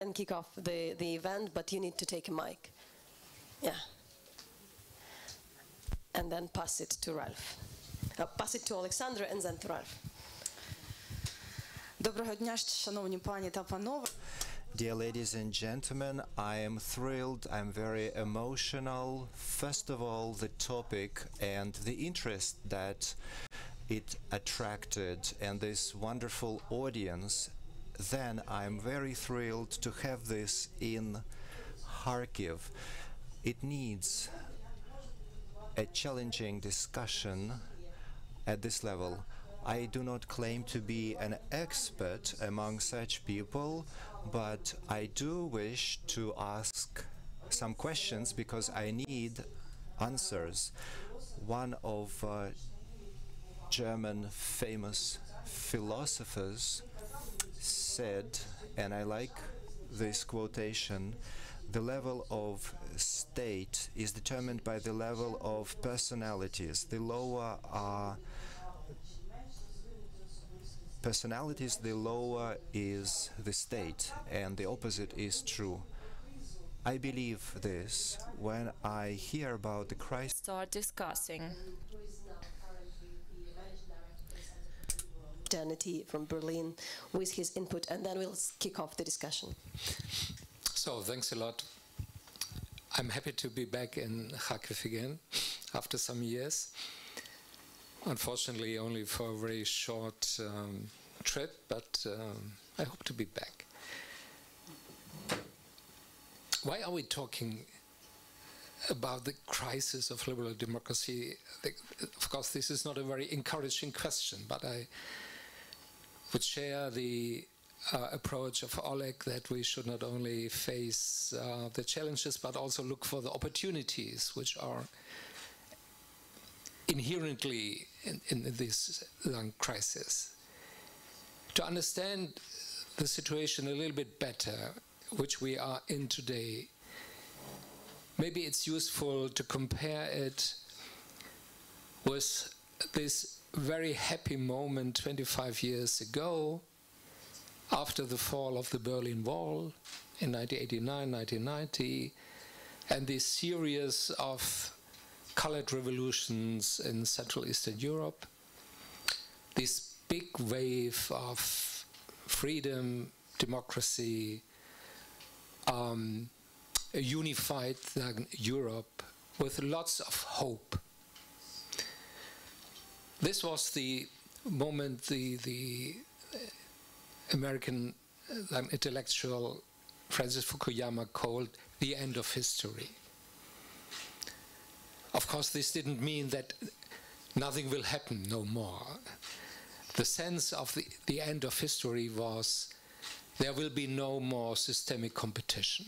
and kick off the, the event, but you need to take a mic. Yeah. And then pass it to Ralf. Uh, pass it to Alexandra and then to Ralf. Доброго дня, шановні пані та панове. Dear ladies and gentlemen, I am thrilled, I'm very emotional. First of all, the topic and the interest that it attracted and this wonderful audience then I'm very thrilled to have this in Kharkiv. It needs a challenging discussion at this level. I do not claim to be an expert among such people, but I do wish to ask some questions because I need answers. One of uh, German famous philosophers said, and I like this quotation, the level of state is determined by the level of personalities. The lower are personalities, the lower is the state, and the opposite is true. I believe this when I hear about the crisis. Start discussing. Eternity from Berlin with his input, and then we'll kick off the discussion. So thanks a lot. I'm happy to be back in Kharkiv again after some years. Unfortunately, only for a very short um, trip, but um, I hope to be back. Why are we talking about the crisis of liberal democracy? Of course, this is not a very encouraging question, but I would share the uh, approach of Oleg that we should not only face uh, the challenges but also look for the opportunities which are inherently in, in this long crisis. To understand the situation a little bit better, which we are in today, maybe it's useful to compare it with this very happy moment 25 years ago after the fall of the Berlin Wall in 1989 1990, and this series of colored revolutions in Central Eastern Europe, this big wave of freedom, democracy, um, a unified Europe with lots of hope. This was the moment the, the American uh, intellectual Francis Fukuyama called the end of history. Of course, this didn't mean that nothing will happen no more. The sense of the, the end of history was there will be no more systemic competition.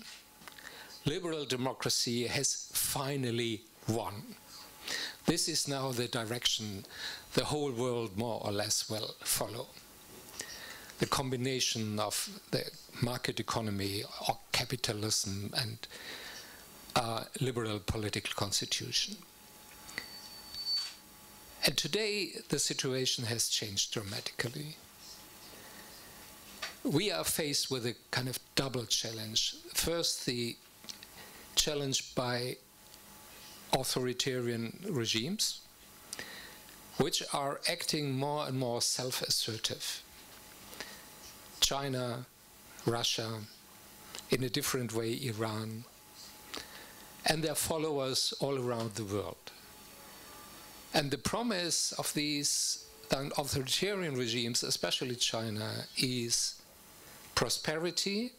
Liberal democracy has finally won. This is now the direction the whole world more or less will follow the combination of the market economy or capitalism and uh, liberal political constitution. And today the situation has changed dramatically. We are faced with a kind of double challenge. First, the challenge by authoritarian regimes, which are acting more and more self assertive. China, Russia, in a different way, Iran, and their followers all around the world. And the promise of these authoritarian regimes, especially China, is prosperity,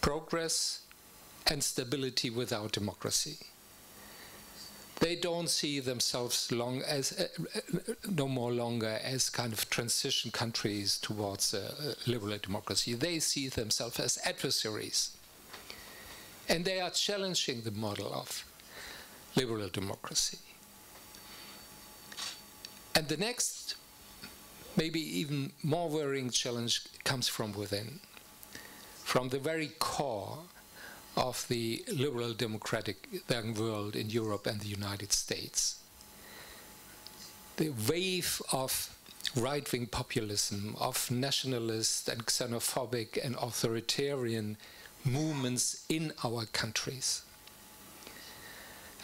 progress, and stability without democracy. They don't see themselves long as uh, uh, no more longer as kind of transition countries towards uh, liberal democracy. They see themselves as adversaries, and they are challenging the model of liberal democracy. And the next, maybe even more worrying challenge comes from within, from the very core of the liberal democratic world in Europe and the United States. The wave of right wing populism, of nationalist and xenophobic and authoritarian movements in our countries.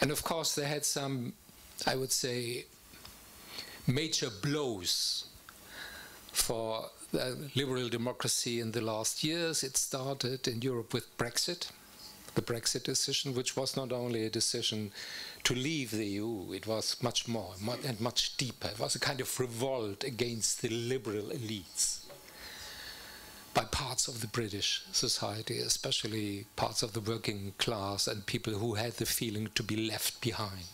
And of course, they had some, I would say, major blows for liberal democracy in the last years. It started in Europe with Brexit, the Brexit decision, which was not only a decision to leave the EU, it was much more and much deeper. It was a kind of revolt against the liberal elites by parts of the British society, especially parts of the working class and people who had the feeling to be left behind.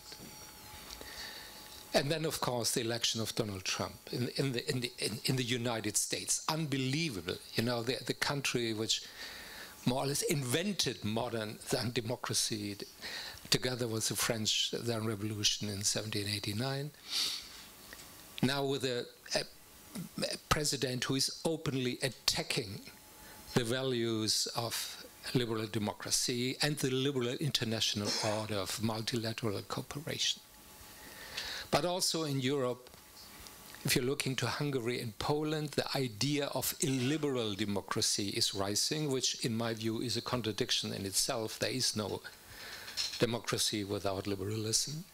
And then, of course, the election of Donald Trump in, in the, in, the, in, in, the United States. Unbelievable. You know, the, the country which more or less invented modern democracy together with the French then Revolution in 1789. Now with a, a, a president who is openly attacking the values of liberal democracy and the liberal international order of multilateral cooperation. But also in Europe, if you're looking to Hungary and Poland, the idea of illiberal democracy is rising, which in my view is a contradiction in itself. There is no democracy without liberalism.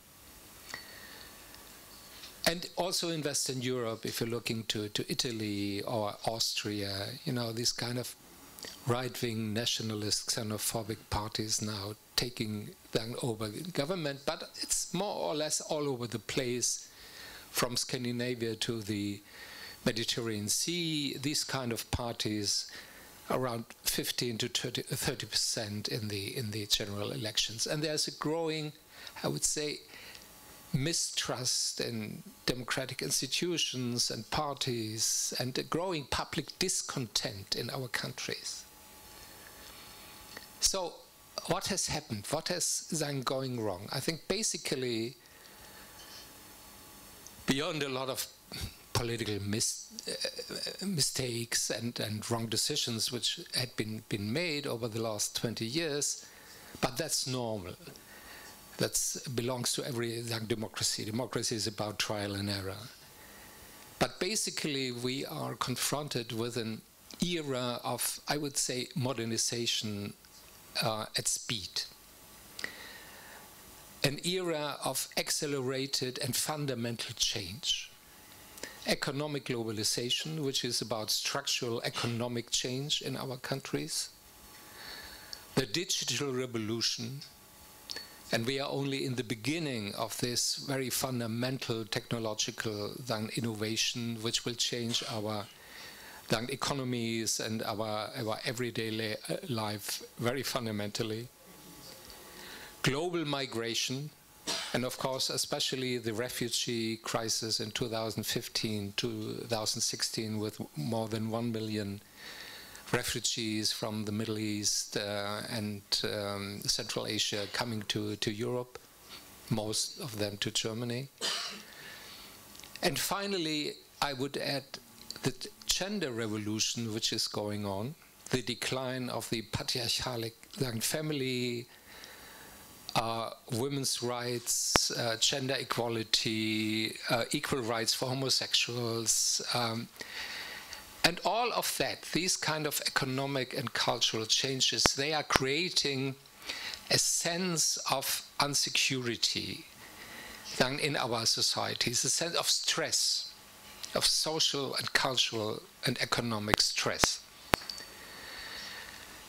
And also in Western Europe, if you're looking to, to Italy or Austria, you know, these kind of right-wing nationalist xenophobic parties now taking then over government, but it's more or less all over the place, from Scandinavia to the Mediterranean Sea. These kind of parties, around 15 to 30 percent in the in the general elections, and there's a growing, I would say, mistrust in democratic institutions and parties, and a growing public discontent in our countries. So what has happened? What has then going wrong? I think basically, beyond a lot of political mis uh, mistakes and, and wrong decisions which had been, been made over the last 20 years, but that's normal. That belongs to every young democracy. Democracy is about trial and error. But basically, we are confronted with an era of, I would say, modernization uh, at speed. An era of accelerated and fundamental change. Economic globalization, which is about structural economic change in our countries. The digital revolution, and we are only in the beginning of this very fundamental technological innovation which will change our economies and our, our everyday life very fundamentally. Global migration, and of course, especially the refugee crisis in 2015 2016, with more than 1 million refugees from the Middle East uh, and um, Central Asia coming to, to Europe, most of them to Germany. And finally, I would add the gender revolution which is going on, the decline of the patriarchal family, uh, women's rights, uh, gender equality, uh, equal rights for homosexuals, um, and all of that, these kind of economic and cultural changes, they are creating a sense of insecurity in our societies, a sense of stress of social and cultural and economic stress.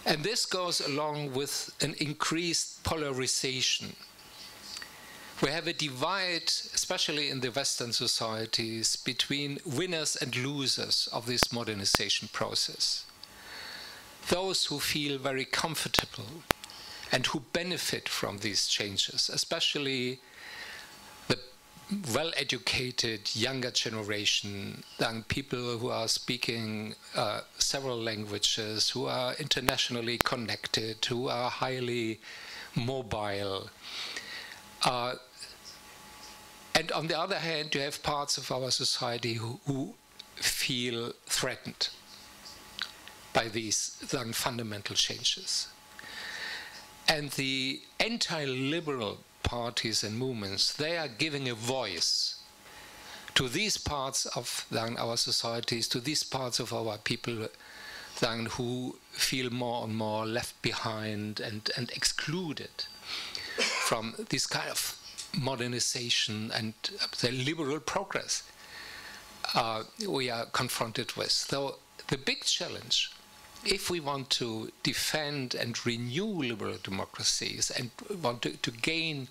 And this goes along with an increased polarization. We have a divide, especially in the Western societies, between winners and losers of this modernization process. Those who feel very comfortable and who benefit from these changes, especially well educated younger generation, young people who are speaking uh, several languages, who are internationally connected, who are highly mobile. Uh, and on the other hand, you have parts of our society who, who feel threatened by these fundamental changes. And the anti liberal parties and movements, they are giving a voice to these parts of our societies, to these parts of our people who feel more and more left behind and, and excluded from this kind of modernization and the liberal progress uh, we are confronted with. So the big challenge, if we want to defend and renew liberal democracies and want to, to gain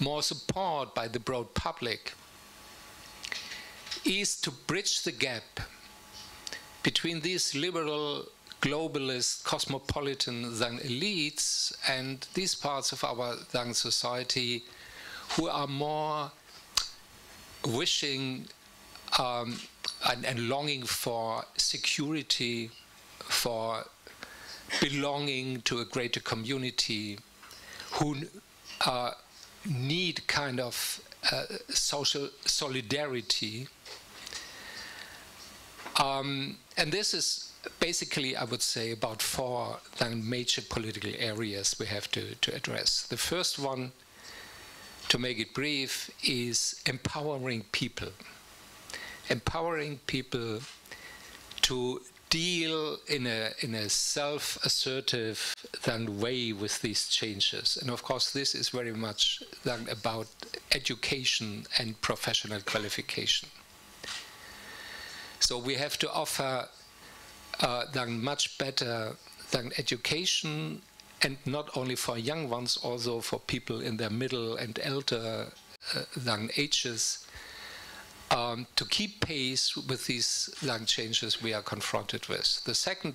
more support by the broad public, is to bridge the gap between these liberal globalist cosmopolitan elites and these parts of our then society who are more wishing um, and, and longing for security, for belonging to a greater community, who uh, need kind of uh, social solidarity. Um, and this is basically, I would say, about four major political areas we have to, to address. The first one, to make it brief, is empowering people. Empowering people to deal in a in a self-assertive then way with these changes. And of course this is very much then about education and professional qualification. So we have to offer uh, then much better than education and not only for young ones also for people in their middle and elder uh, than ages um, to keep pace with these young changes we are confronted with. The second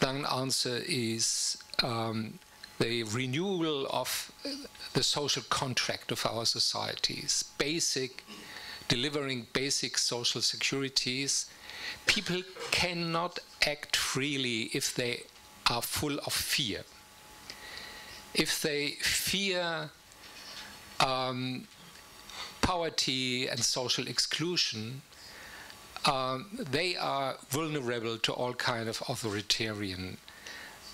then answer is um, the renewal of the social contract of our societies, basic, delivering basic social securities. People cannot act freely if they are full of fear. If they fear um, poverty and social exclusion, um, they are vulnerable to all kind of authoritarian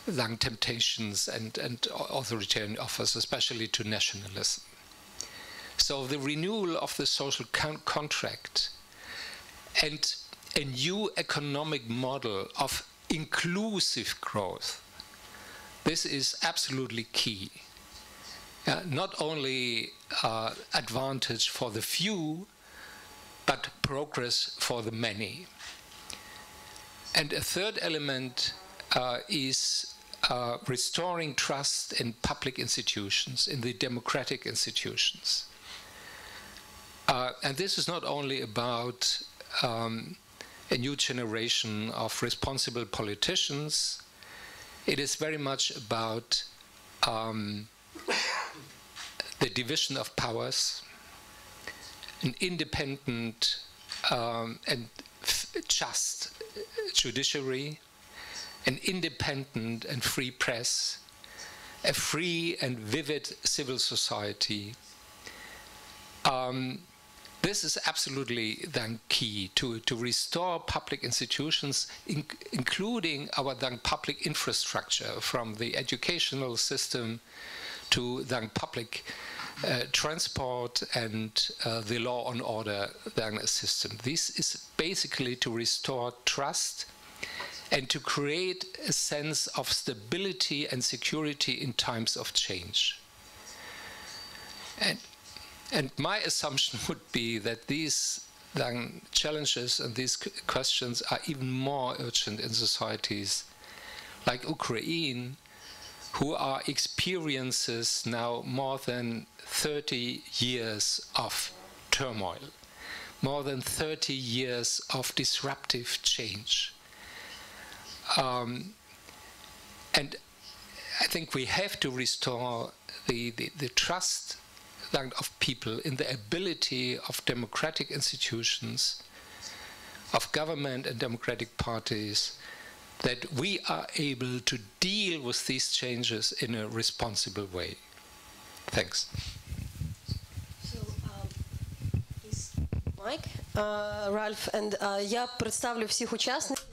lung temptations and, and authoritarian offers, especially to nationalism. So the renewal of the social con contract and a new economic model of inclusive growth, this is absolutely key. Uh, not only uh, advantage for the few, but progress for the many. And a third element uh, is uh, restoring trust in public institutions, in the democratic institutions. Uh, and this is not only about um, a new generation of responsible politicians, it is very much about um, the division of powers, an independent um, and just judiciary, an independent and free press, a free and vivid civil society. Um, this is absolutely then key to, to restore public institutions, in, including our then public infrastructure from the educational system to then public uh, transport and uh, the law and order system. This is basically to restore trust and to create a sense of stability and security in times of change. And, and my assumption would be that these then challenges and these questions are even more urgent in societies like Ukraine, who are experiences now more than 30 years of turmoil, more than 30 years of disruptive change. Um, and I think we have to restore the, the, the trust of people in the ability of democratic institutions, of government and democratic parties that we are able to deal with these changes in a responsible way. Thanks. So, um, please, Mike, uh, Ralf, and uh.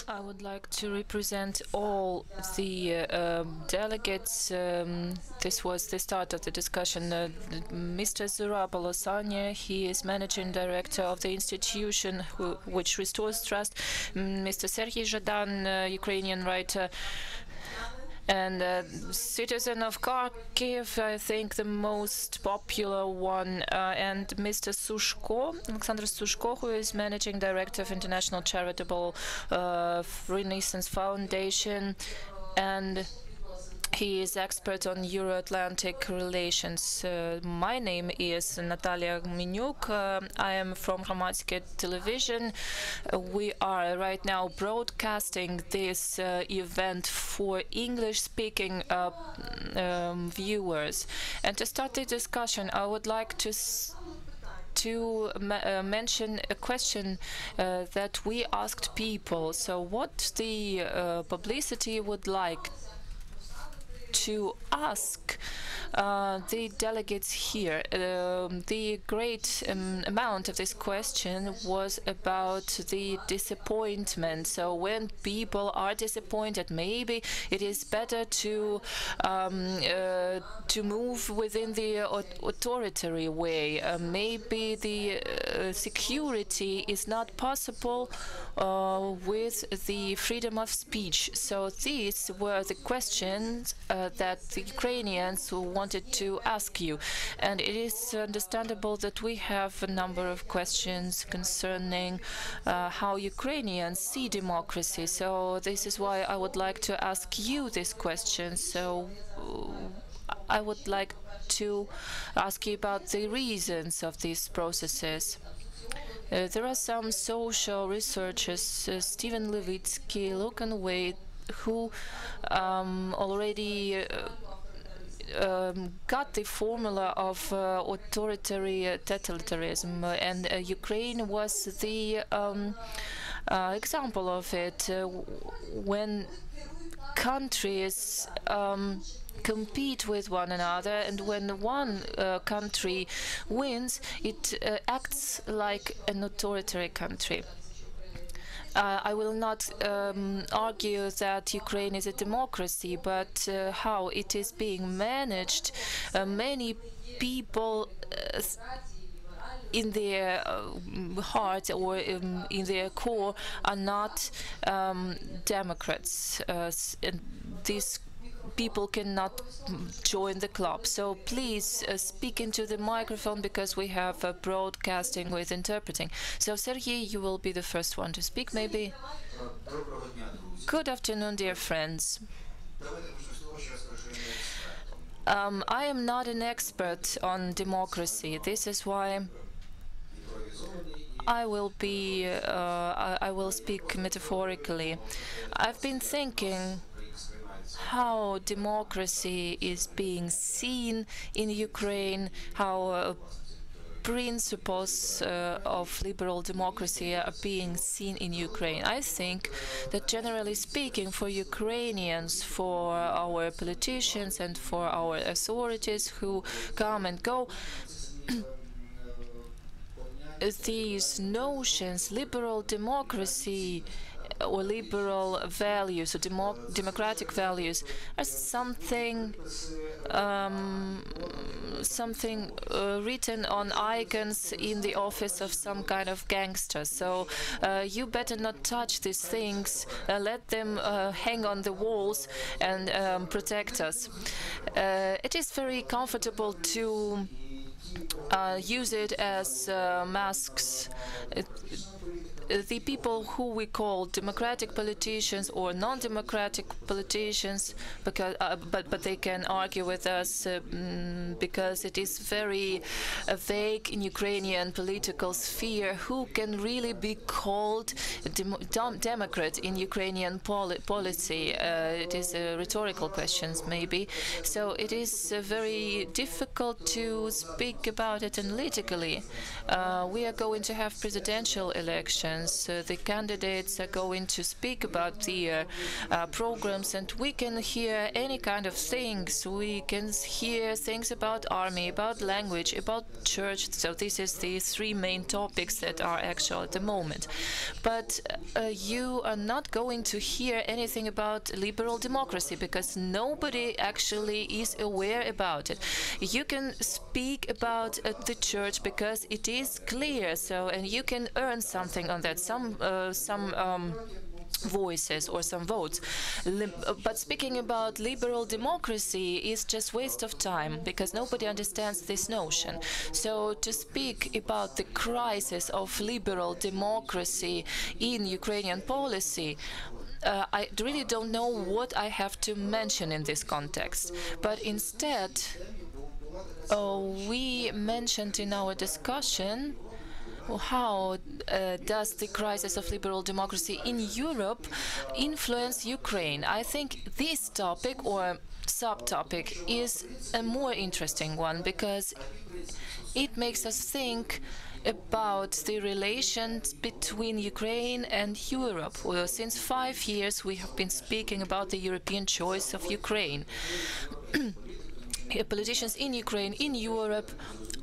I would like to represent all the uh, um, delegates. Um, this was the start of the discussion. Uh, Mr. Zurab Alasania, he is managing director of the institution who, which restores trust. Mr. Serhiy Zhadan, uh, Ukrainian writer, and uh, citizen of Kharkiv, I think the most popular one, uh, and Mr. Sushko, Alexander Sushko, who is managing director of International Charitable uh, Renaissance Foundation, and he is expert on Euro-Atlantic relations. Uh, my name is Natalia Minyuk. Uh, I am from Hromadske Television. Uh, we are right now broadcasting this uh, event for English-speaking uh, um, viewers. And to start the discussion, I would like to to uh, mention a question uh, that we asked people. So, what the uh, publicity would like to ask uh, the delegates here. Um, the great um, amount of this question was about the disappointment. So when people are disappointed, maybe it is better to um, uh, to move within the authoritarian way. Uh, maybe the uh, security is not possible uh, with the freedom of speech. So these were the questions uh, that the Ukrainians wanted to ask you. And it is understandable that we have a number of questions concerning uh, how Ukrainians see democracy. So this is why I would like to ask you this question. So I would like to ask you about the reasons of these processes. Uh, there are some social researchers, uh, Steven Levitsky, Lucan Way, who um, already uh, um, got the formula of uh, authoritarian totalitarianism, and uh, Ukraine was the um, uh, example of it. when countries um, compete with one another, and when one uh, country wins, it uh, acts like an authoritarian country. Uh, I will not um, argue that Ukraine is a democracy, but uh, how it is being managed, uh, many people uh, in their uh, heart or um, in their core are not um, Democrats. Uh, this people cannot join the club. So please uh, speak into the microphone because we have uh, broadcasting with interpreting. So Sergei, you will be the first one to speak, maybe. Good afternoon, dear friends. Um, I am not an expert on democracy. This is why I will be. Uh, I, I will speak metaphorically. I've been thinking how democracy is being seen in Ukraine, how uh, principles uh, of liberal democracy are being seen in Ukraine. I think that generally speaking, for Ukrainians, for our politicians and for our authorities who come and go, these notions, liberal democracy, or liberal values or demo democratic values are something um, something uh, written on icons in the office of some kind of gangster. So uh, you better not touch these things. Uh, let them uh, hang on the walls and um, protect us. Uh, it is very comfortable to uh, use it as masks. It, the people who we call democratic politicians or non-democratic politicians, because uh, but but they can argue with us uh, mm, because it is very uh, vague in Ukrainian political sphere. Who can really be called dem dem Democrat in Ukrainian poli policy? Uh, it is rhetorical question, maybe. So it is uh, very difficult to speak about it analytically. We are going to have presidential elections uh, the candidates are going to speak about the uh, uh, programs, and we can hear any kind of things. We can hear things about army, about language, about church. So this is the three main topics that are actual at the moment. But uh, you are not going to hear anything about liberal democracy because nobody actually is aware about it. You can speak about uh, the church because it is clear. So and you can earn something on that. Some uh, some. Um, voices or some votes. Li but speaking about liberal democracy is just waste of time because nobody understands this notion. So to speak about the crisis of liberal democracy in Ukrainian policy, uh, I really don't know what I have to mention in this context. But instead, uh, we mentioned in our discussion how uh, does the crisis of liberal democracy in Europe influence Ukraine? I think this topic or subtopic is a more interesting one because it makes us think about the relations between Ukraine and Europe. Well, since five years, we have been speaking about the European choice of Ukraine. Politicians in Ukraine, in Europe,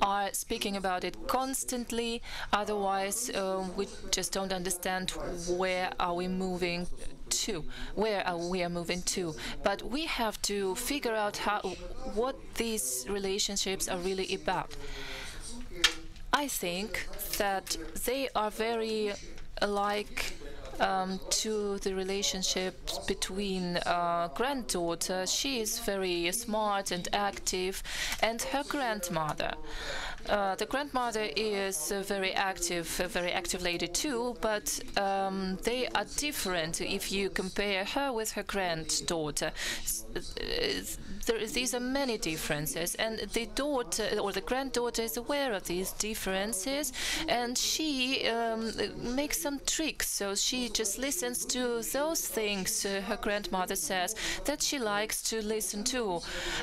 are speaking about it constantly. Otherwise, uh, we just don't understand where are we moving to, where are we are moving to. But we have to figure out how what these relationships are really about. I think that they are very alike um, to the relationship between uh, granddaughter. She is very smart and active, and her grandmother. Uh, the grandmother is a very active, a very active lady too, but um, they are different if you compare her with her granddaughter. There, these are many differences, and the daughter or the granddaughter is aware of these differences, and she um, makes some tricks. So she just listens to those things uh, her grandmother says that she likes to listen to,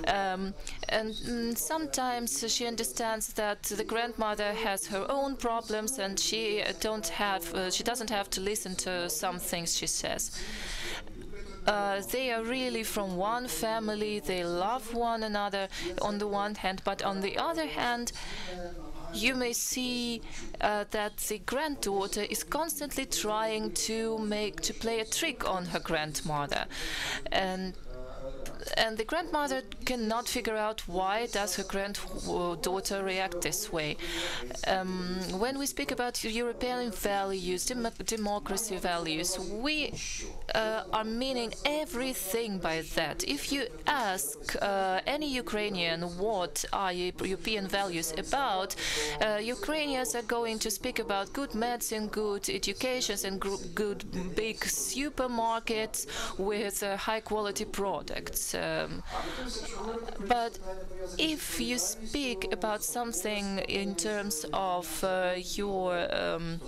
um, and mm, sometimes she understands that that the grandmother has her own problems and she don't have uh, she doesn't have to listen to some things she says. Uh, they are really from one family, they love one another on the one hand, but on the other hand, you may see uh, that the granddaughter is constantly trying to make to play a trick on her grandmother and and the grandmother cannot figure out why does her granddaughter react this way. Um, when we speak about European values, dem democracy values, we uh, are meaning everything by that. If you ask uh, any Ukrainian what are European values about, uh, Ukrainians are going to speak about good medicine, good educations, and good big supermarkets with uh, high quality products. Um, but if you speak about something in terms of uh, your um,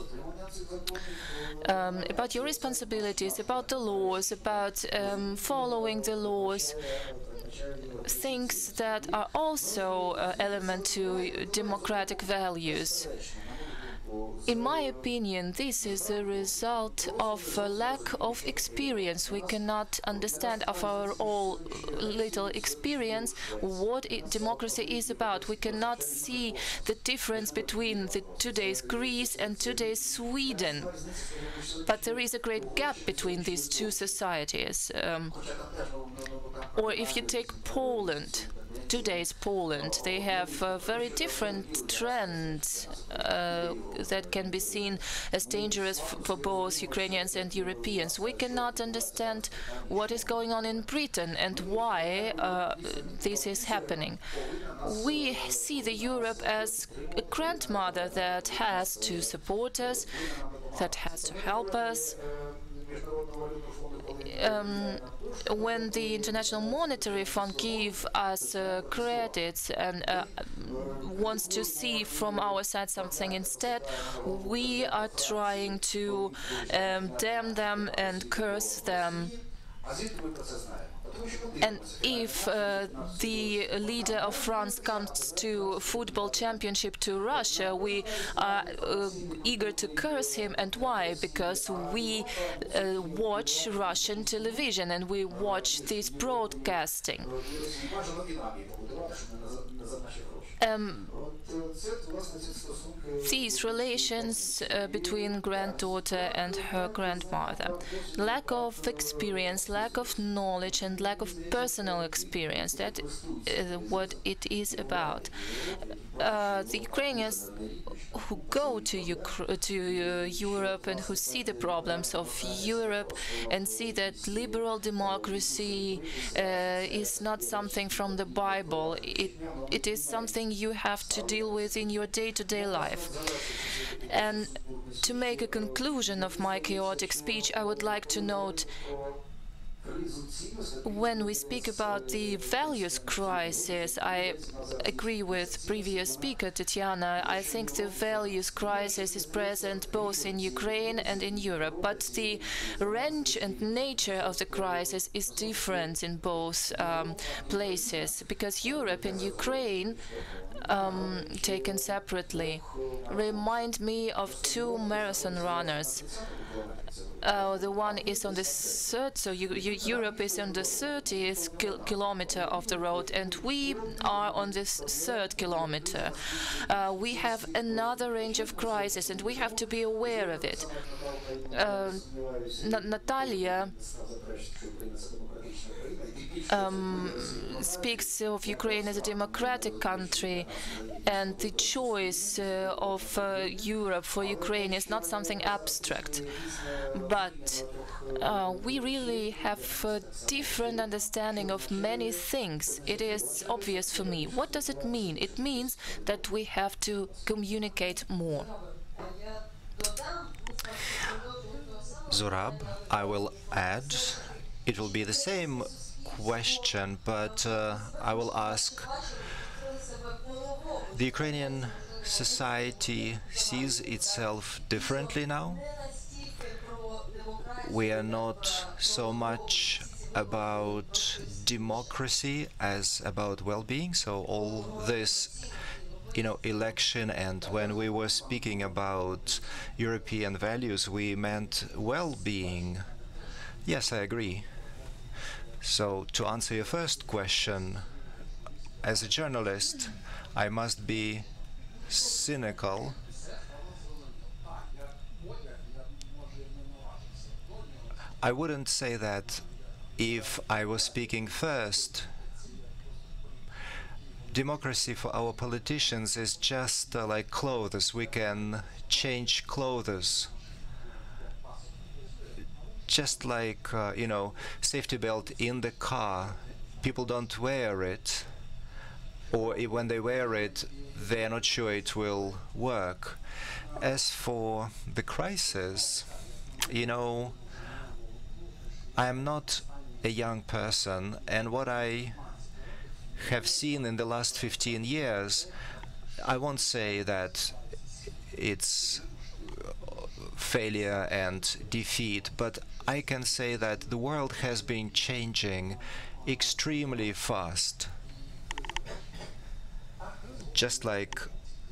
um, about your responsibilities, about the laws, about um, following the laws, things that are also uh, element to democratic values. In my opinion, this is a result of a lack of experience. We cannot understand of our all little experience what democracy is about. We cannot see the difference between the today's Greece and today's Sweden. But there is a great gap between these two societies. Um, or if you take Poland, today's Poland. They have uh, very different trends uh, that can be seen as dangerous for both Ukrainians and Europeans. We cannot understand what is going on in Britain and why uh, this is happening. We see the Europe as a grandmother that has to support us, that has to help us, um, when the International Monetary Fund give us uh, credits and uh, wants to see from our side something instead, we are trying to um, damn them and curse them. And if uh, the leader of France comes to football championship to Russia, we are uh, eager to curse him. And why? Because we uh, watch Russian television and we watch this broadcasting. Um, these relations uh, between granddaughter and her grandmother. Lack of experience, lack of knowledge, and lack of personal experience. That is what it is about. Uh, the Ukrainians who go to, Ukra to uh, Europe and who see the problems of Europe and see that liberal democracy uh, is not something from the Bible. It, it is something you have to deal with in your day-to-day life. And to make a conclusion of my chaotic speech, I would like to note when we speak about the values crisis, I agree with previous speaker Tatiana. I think the values crisis is present both in Ukraine and in Europe, but the range and nature of the crisis is different in both um, places because Europe and Ukraine um, taken separately remind me of two marathon runners. Uh, the one is on the third, so you, you, Europe is on the 30th kil kilometer of the road, and we are on this third kilometer. Uh, we have another range of crisis, and we have to be aware of it. Uh, Natalia um, speaks of Ukraine as a democratic country, and the choice uh, of uh, Europe for Ukraine is not something abstract, but uh, we really have a different understanding of many things. It is obvious for me. What does it mean? It means that we have to communicate more. Zurab, I will add, it will be the same question, but uh, I will ask the Ukrainian society sees itself differently now. We are not so much about democracy as about well-being. So all this, you know, election and when we were speaking about European values, we meant well-being. Yes, I agree. So to answer your first question, as a journalist, I must be cynical. I wouldn't say that if I was speaking first. Democracy for our politicians is just uh, like clothes. We can change clothes just like uh, you know safety belt in the car people don't wear it or when they wear it they're not sure it will work. As for the crisis you know i am not a young person and what i have seen in the last 15 years i won't say that it's failure and defeat, but I can say that the world has been changing extremely fast. Just like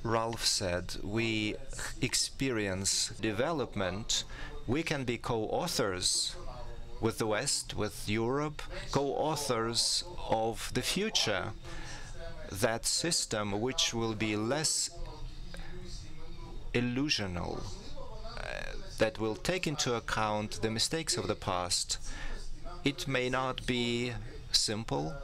Ralf said, we experience development. We can be co-authors with the West, with Europe, co-authors of the future. That system which will be less illusional uh, that will take into account the mistakes of the past. It may not be simple.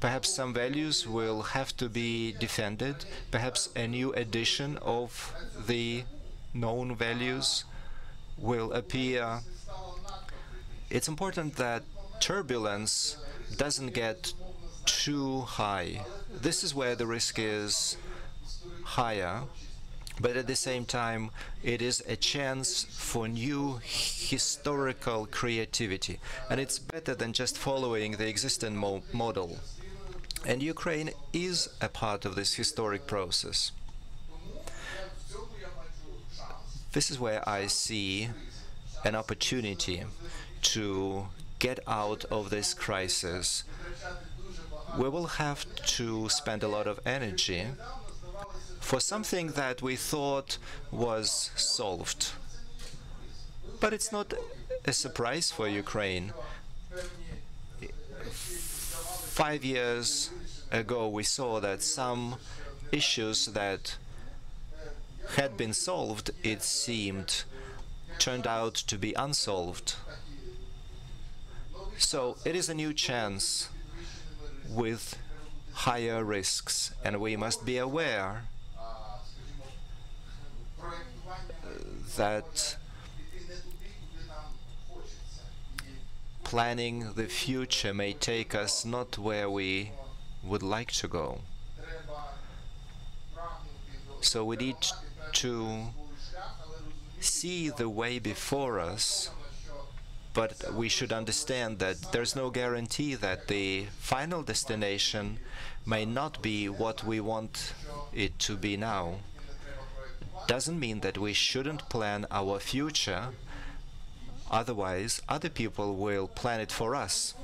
Perhaps some values will have to be defended. Perhaps a new edition of the known values will appear. It's important that turbulence doesn't get too high. This is where the risk is higher but at the same time it is a chance for new historical creativity. And it's better than just following the existing mo model. And Ukraine is a part of this historic process. This is where I see an opportunity to get out of this crisis, we will have to spend a lot of energy for something that we thought was solved. But it's not a surprise for Ukraine. Five years ago, we saw that some issues that had been solved, it seemed, turned out to be unsolved. So it is a new chance with higher risks, and we must be aware that planning the future may take us not where we would like to go. So we need to see the way before us, but we should understand that there's no guarantee that the final destination may not be what we want it to be now. Doesn't mean that we shouldn't plan our future, otherwise, other people will plan it for us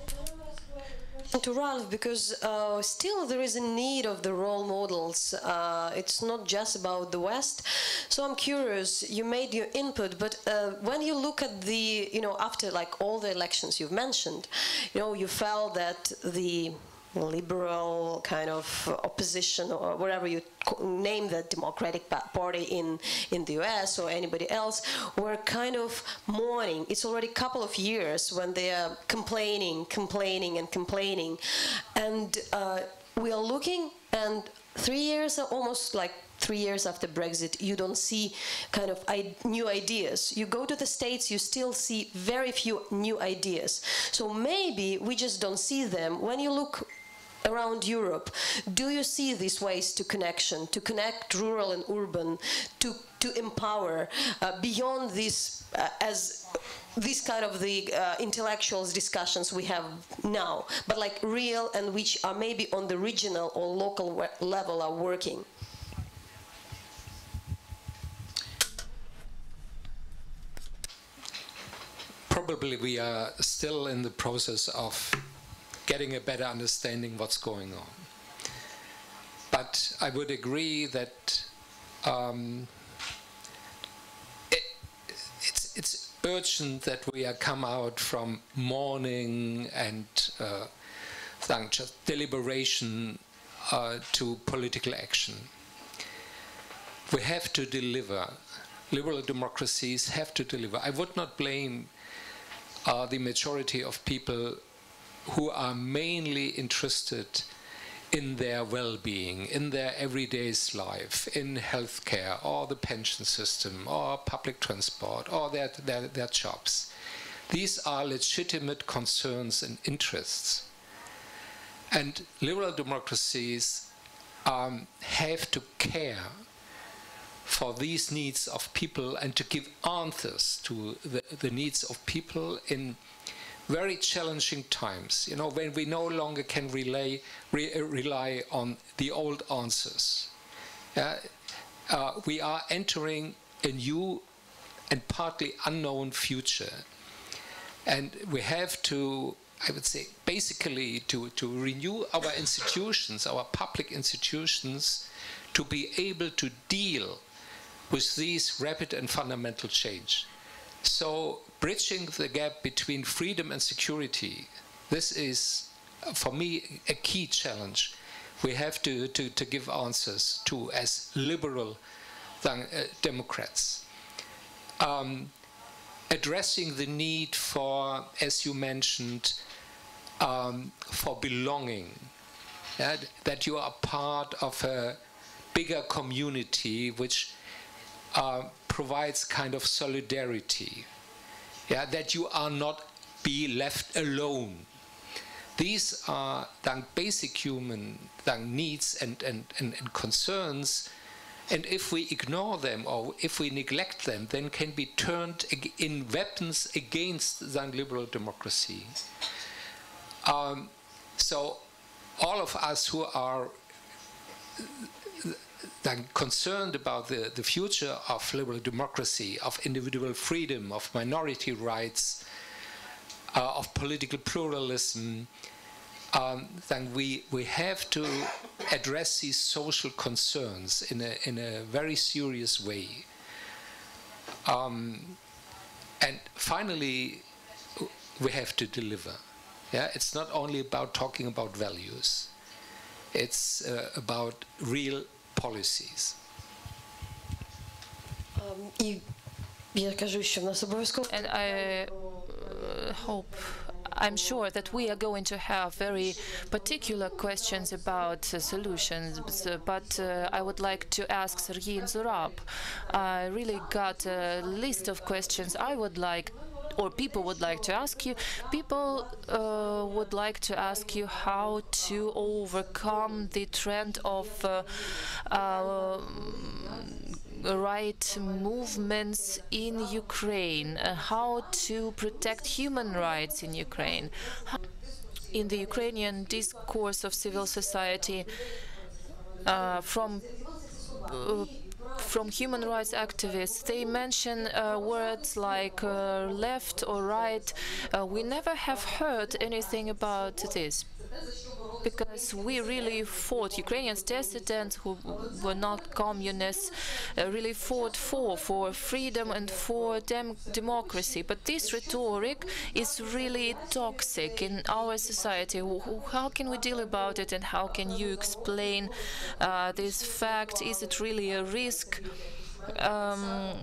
to Ralf because uh, still there is a need of the role models. Uh, it's not just about the West. So I'm curious. You made your input, but uh, when you look at the, you know, after like all the elections you've mentioned, you know, you felt that the liberal kind of opposition or whatever you name the Democratic Party in in the U.S. or anybody else were kind of mourning. It's already a couple of years when they are complaining, complaining, and complaining, and uh, we are looking and three years are almost like three years after Brexit, you don't see kind of new ideas. You go to the States, you still see very few new ideas. So maybe we just don't see them. When you look around Europe, do you see these ways to connection, to connect rural and urban, to, to empower uh, beyond this uh, as this kind of the uh, intellectuals discussions we have now, but like real and which are maybe on the regional or local level are working? Probably we are still in the process of getting a better understanding what's going on. But I would agree that um, it, it's, it's urgent that we come out from mourning and uh, just deliberation uh, to political action. We have to deliver. Liberal democracies have to deliver. I would not blame uh, the majority of people who are mainly interested in their well-being, in their everyday life, in healthcare or the pension system or public transport or their, their, their jobs. These are legitimate concerns and interests. And liberal democracies um, have to care for these needs of people and to give answers to the, the needs of people in very challenging times, you know, when we no longer can relay, re uh, rely on the old answers. Uh, uh, we are entering a new and partly unknown future. And we have to, I would say, basically to, to renew our institutions, our public institutions, to be able to deal with these rapid and fundamental change. So bridging the gap between freedom and security, this is, for me, a key challenge. We have to, to, to give answers to as liberal than, uh, Democrats. Um, addressing the need for, as you mentioned, um, for belonging, yeah, that you are part of a bigger community which uh, provides kind of solidarity yeah, that you are not be left alone. These are then basic human then needs and, and, and, and concerns and if we ignore them or if we neglect them, then can be turned in weapons against the liberal democracy. Um, so all of us who are concerned about the, the future of liberal democracy, of individual freedom, of minority rights, uh, of political pluralism, um, then we, we have to address these social concerns in a, in a very serious way. Um, and finally, we have to deliver. Yeah, it's not only about talking about values. It's uh, about real policies? And I uh, hope I'm sure that we are going to have very particular questions about uh, solutions, but uh, I would like to ask Sergei and Zurab. I really got a list of questions I would like or people would like to ask you. People uh, would like to ask you how to overcome the trend of uh, um, right movements in Ukraine, uh, how to protect human rights in Ukraine. In the Ukrainian discourse of civil society, uh, from uh, from human rights activists, they mention uh, words like uh, left or right. Uh, we never have heard anything about this because we really fought Ukrainians dissidents who were not communists uh, really fought for for freedom and for dem- democracy. But this rhetoric is really toxic in our society. How can we deal about it and how can you explain uh, this fact? Is it really a risk? Um,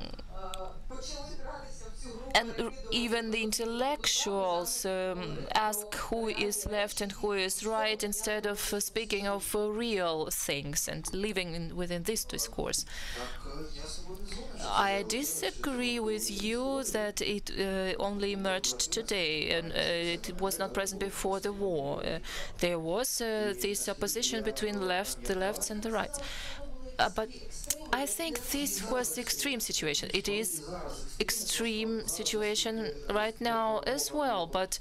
and even the intellectuals um, ask who is left and who is right instead of uh, speaking of uh, real things and living in, within this discourse. I disagree with you that it uh, only emerged today and uh, it was not present before the war. Uh, there was uh, this opposition between left, the lefts and the rights. Uh, but I think this was the extreme situation. It is extreme situation right now as well, but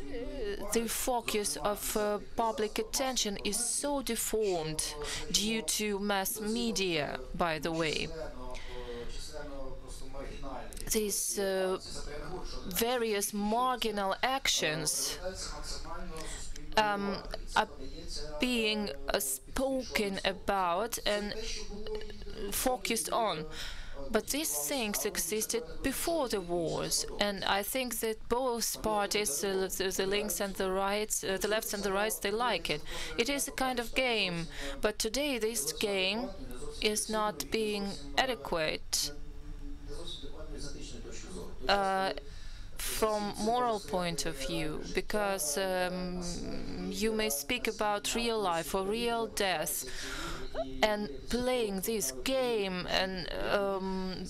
uh, the focus of uh, public attention is so deformed due to mass media, by the way. These uh, various marginal actions um, are being uh, spoken about and uh, focused on. But these things existed before the wars, and I think that both parties, uh, the, the links and the rights, uh, the lefts and the rights, they like it. It is a kind of game, but today this game is not being adequate. Uh, from moral point of view because um, you may speak about real life or real death and playing this game and um,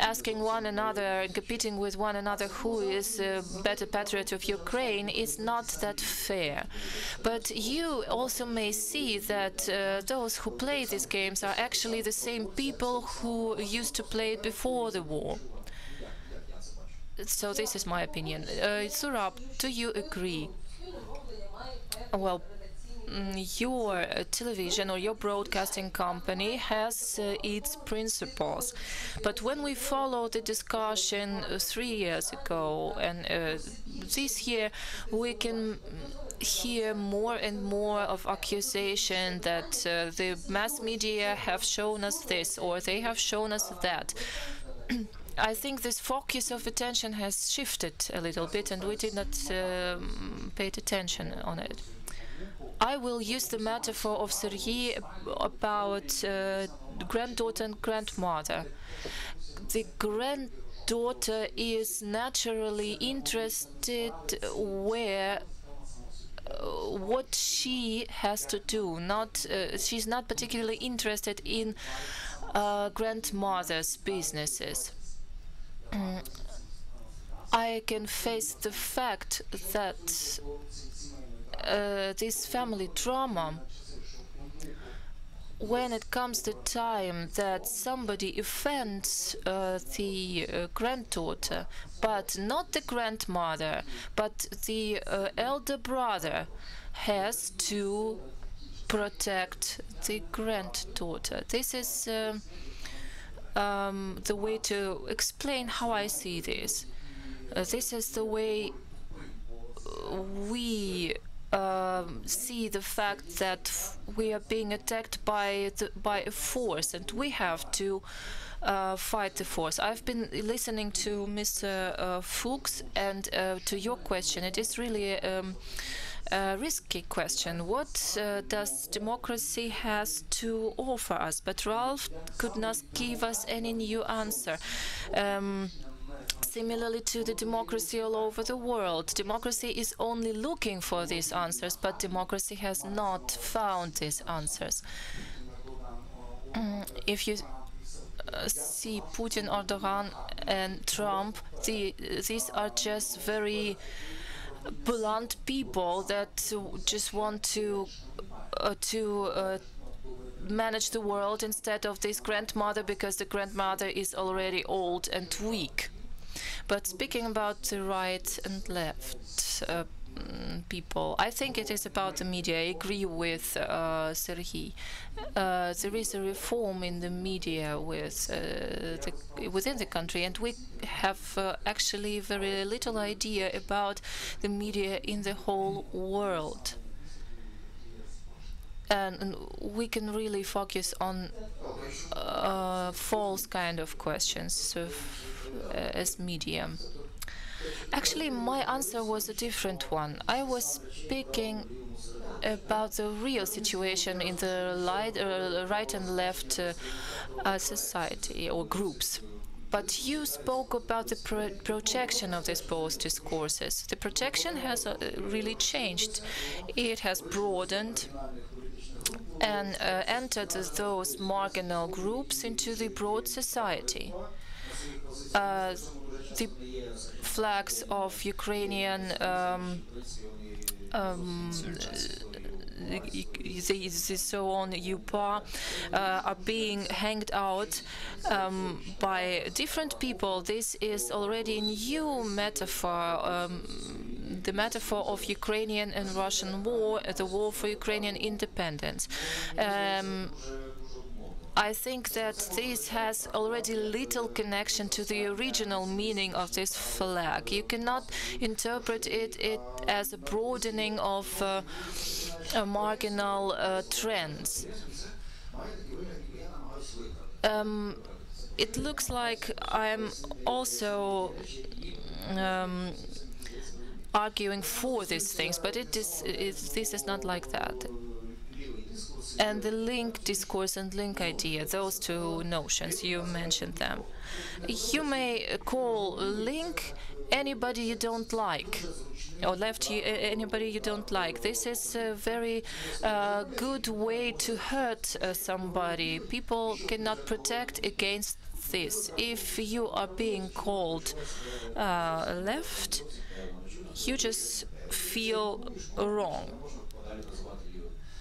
asking one another competing with one another who is a better patriot of Ukraine is not that fair. But you also may see that uh, those who play these games are actually the same people who used to play it before the war. So this is my opinion. Uh, Zurab, do you agree? Well, mm, your television or your broadcasting company has uh, its principles, but when we follow the discussion uh, three years ago and uh, this year, we can hear more and more of accusation that uh, the mass media have shown us this or they have shown us that. I think this focus of attention has shifted a little bit, and we did not um, pay attention on it. I will use the metaphor of Sergei about uh, granddaughter and grandmother. The granddaughter is naturally interested where uh, what she has to do. Not uh, she's not particularly interested in uh, grandmother's businesses. I can face the fact that uh, this family drama, when it comes the time that somebody offends uh, the uh, granddaughter, but not the grandmother, but the uh, elder brother, has to protect the granddaughter. This is. Um the way to explain how I see this. Uh, this is the way we um, see the fact that we are being attacked by the, by a force, and we have to uh, fight the force. I've been listening to Mr. Uh, Fücks and uh, to your question. It is really um, a risky question. What uh, does democracy has to offer us? But Ralf could not give us any new answer. Um, similarly to the democracy all over the world. Democracy is only looking for these answers, but democracy has not found these answers. Mm, if you uh, see Putin, Erdogan, and Trump, the, these are just very blunt people that just want to uh, to uh, manage the world instead of this grandmother because the grandmother is already old and weak. But speaking about the right and left uh, people, I think it is about the media. I agree with uh. Uh, there is a reform in the media with uh, the, within the country, and we have uh, actually very little idea about the media in the whole world. And, we can really focus on uh, false kind of questions. So uh, as medium. Actually, my answer was a different one. I was speaking about the real situation in the light, uh, right and left uh, uh, society or groups. But you spoke about the pro projection of these both discourses. The projection has uh, really changed. It has broadened and uh, entered those marginal groups into the broad society. The flags of Ukrainian um, um, the so on UPA uh, are being hanged out um, by different people. This is already a new metaphor. Um, the metaphor of Ukrainian and Russian war, the war for Ukrainian independence. Um, I think that this has already little connection to the original meaning of this flag. You cannot interpret it, it as a broadening of uh, marginal uh, trends. Um, it looks like I'm also um, arguing for these things, but it is, it, this is not like that and the link discourse and link idea, those two notions, you mentioned them. You may call link anybody you don't like or left you, anybody you don't like. This is a very uh, good way to hurt uh, somebody. People cannot protect against this. If you are being called uh, left, you just feel wrong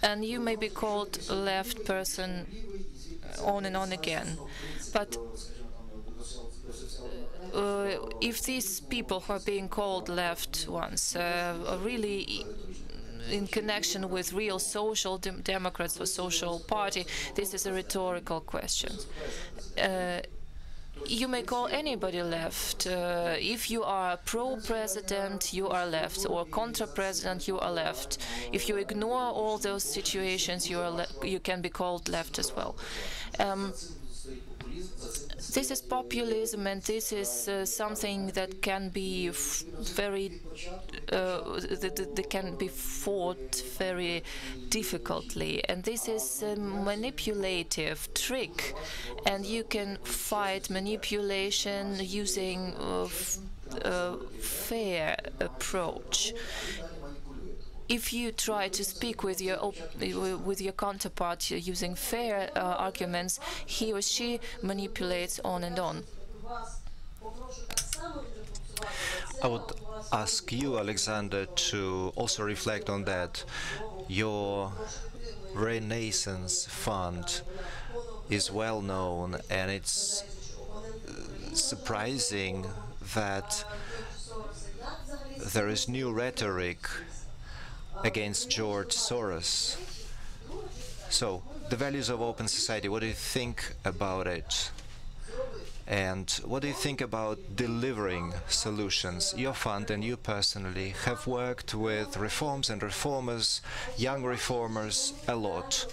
and you may be called left person on and on again. But uh, if these people who are being called left ones uh, are really in connection with real social dem democrats or social party, this is a rhetorical question. Uh, you may call anybody left. Uh, if you are pro-president, you are left, or contra-president, you are left. If you ignore all those situations, you are you can be called left as well. Um, this is populism, and this is uh, something that can be very uh, that, that, can be fought very difficultly, and this is a manipulative trick, and you can fight manipulation using a uh, fair approach if you try to speak with your with your counterpart using fair uh, arguments, he or she manipulates on and on. I would ask you, Alexander, to also reflect on that. Your Renaissance Fund is well known, and it's surprising that there is new rhetoric against George Soros. So, the values of open society, what do you think about it? And what do you think about delivering solutions? Your fund and you personally have worked with reforms and reformers, young reformers, a lot.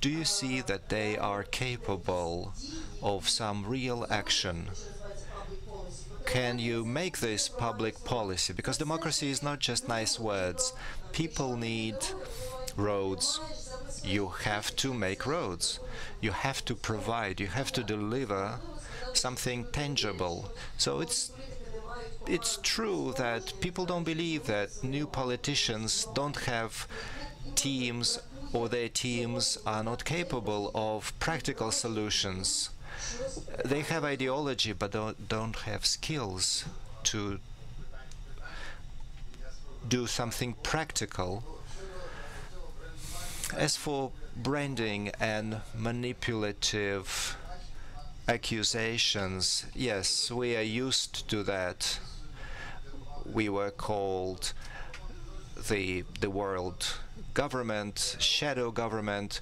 Do you see that they are capable of some real action? Can you make this public policy? Because democracy is not just nice words. People need roads. You have to make roads. You have to provide. You have to deliver something tangible. So it's it's true that people don't believe that new politicians don't have teams or their teams are not capable of practical solutions. They have ideology but don't, don't have skills to do something practical. As for branding and manipulative accusations, yes, we are used to that. We were called the the world government, shadow government.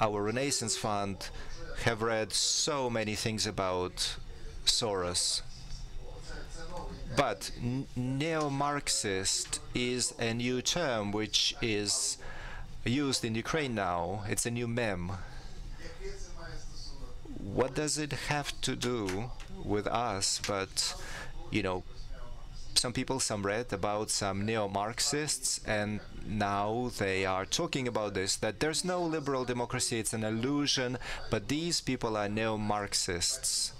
Our Renaissance Fund have read so many things about Soros. But neo-Marxist is a new term which is used in Ukraine now. It's a new meme. What does it have to do with us? But, you know, some people, some read about some neo-Marxists, and now they are talking about this, that there's no liberal democracy, it's an illusion, but these people are neo-Marxists.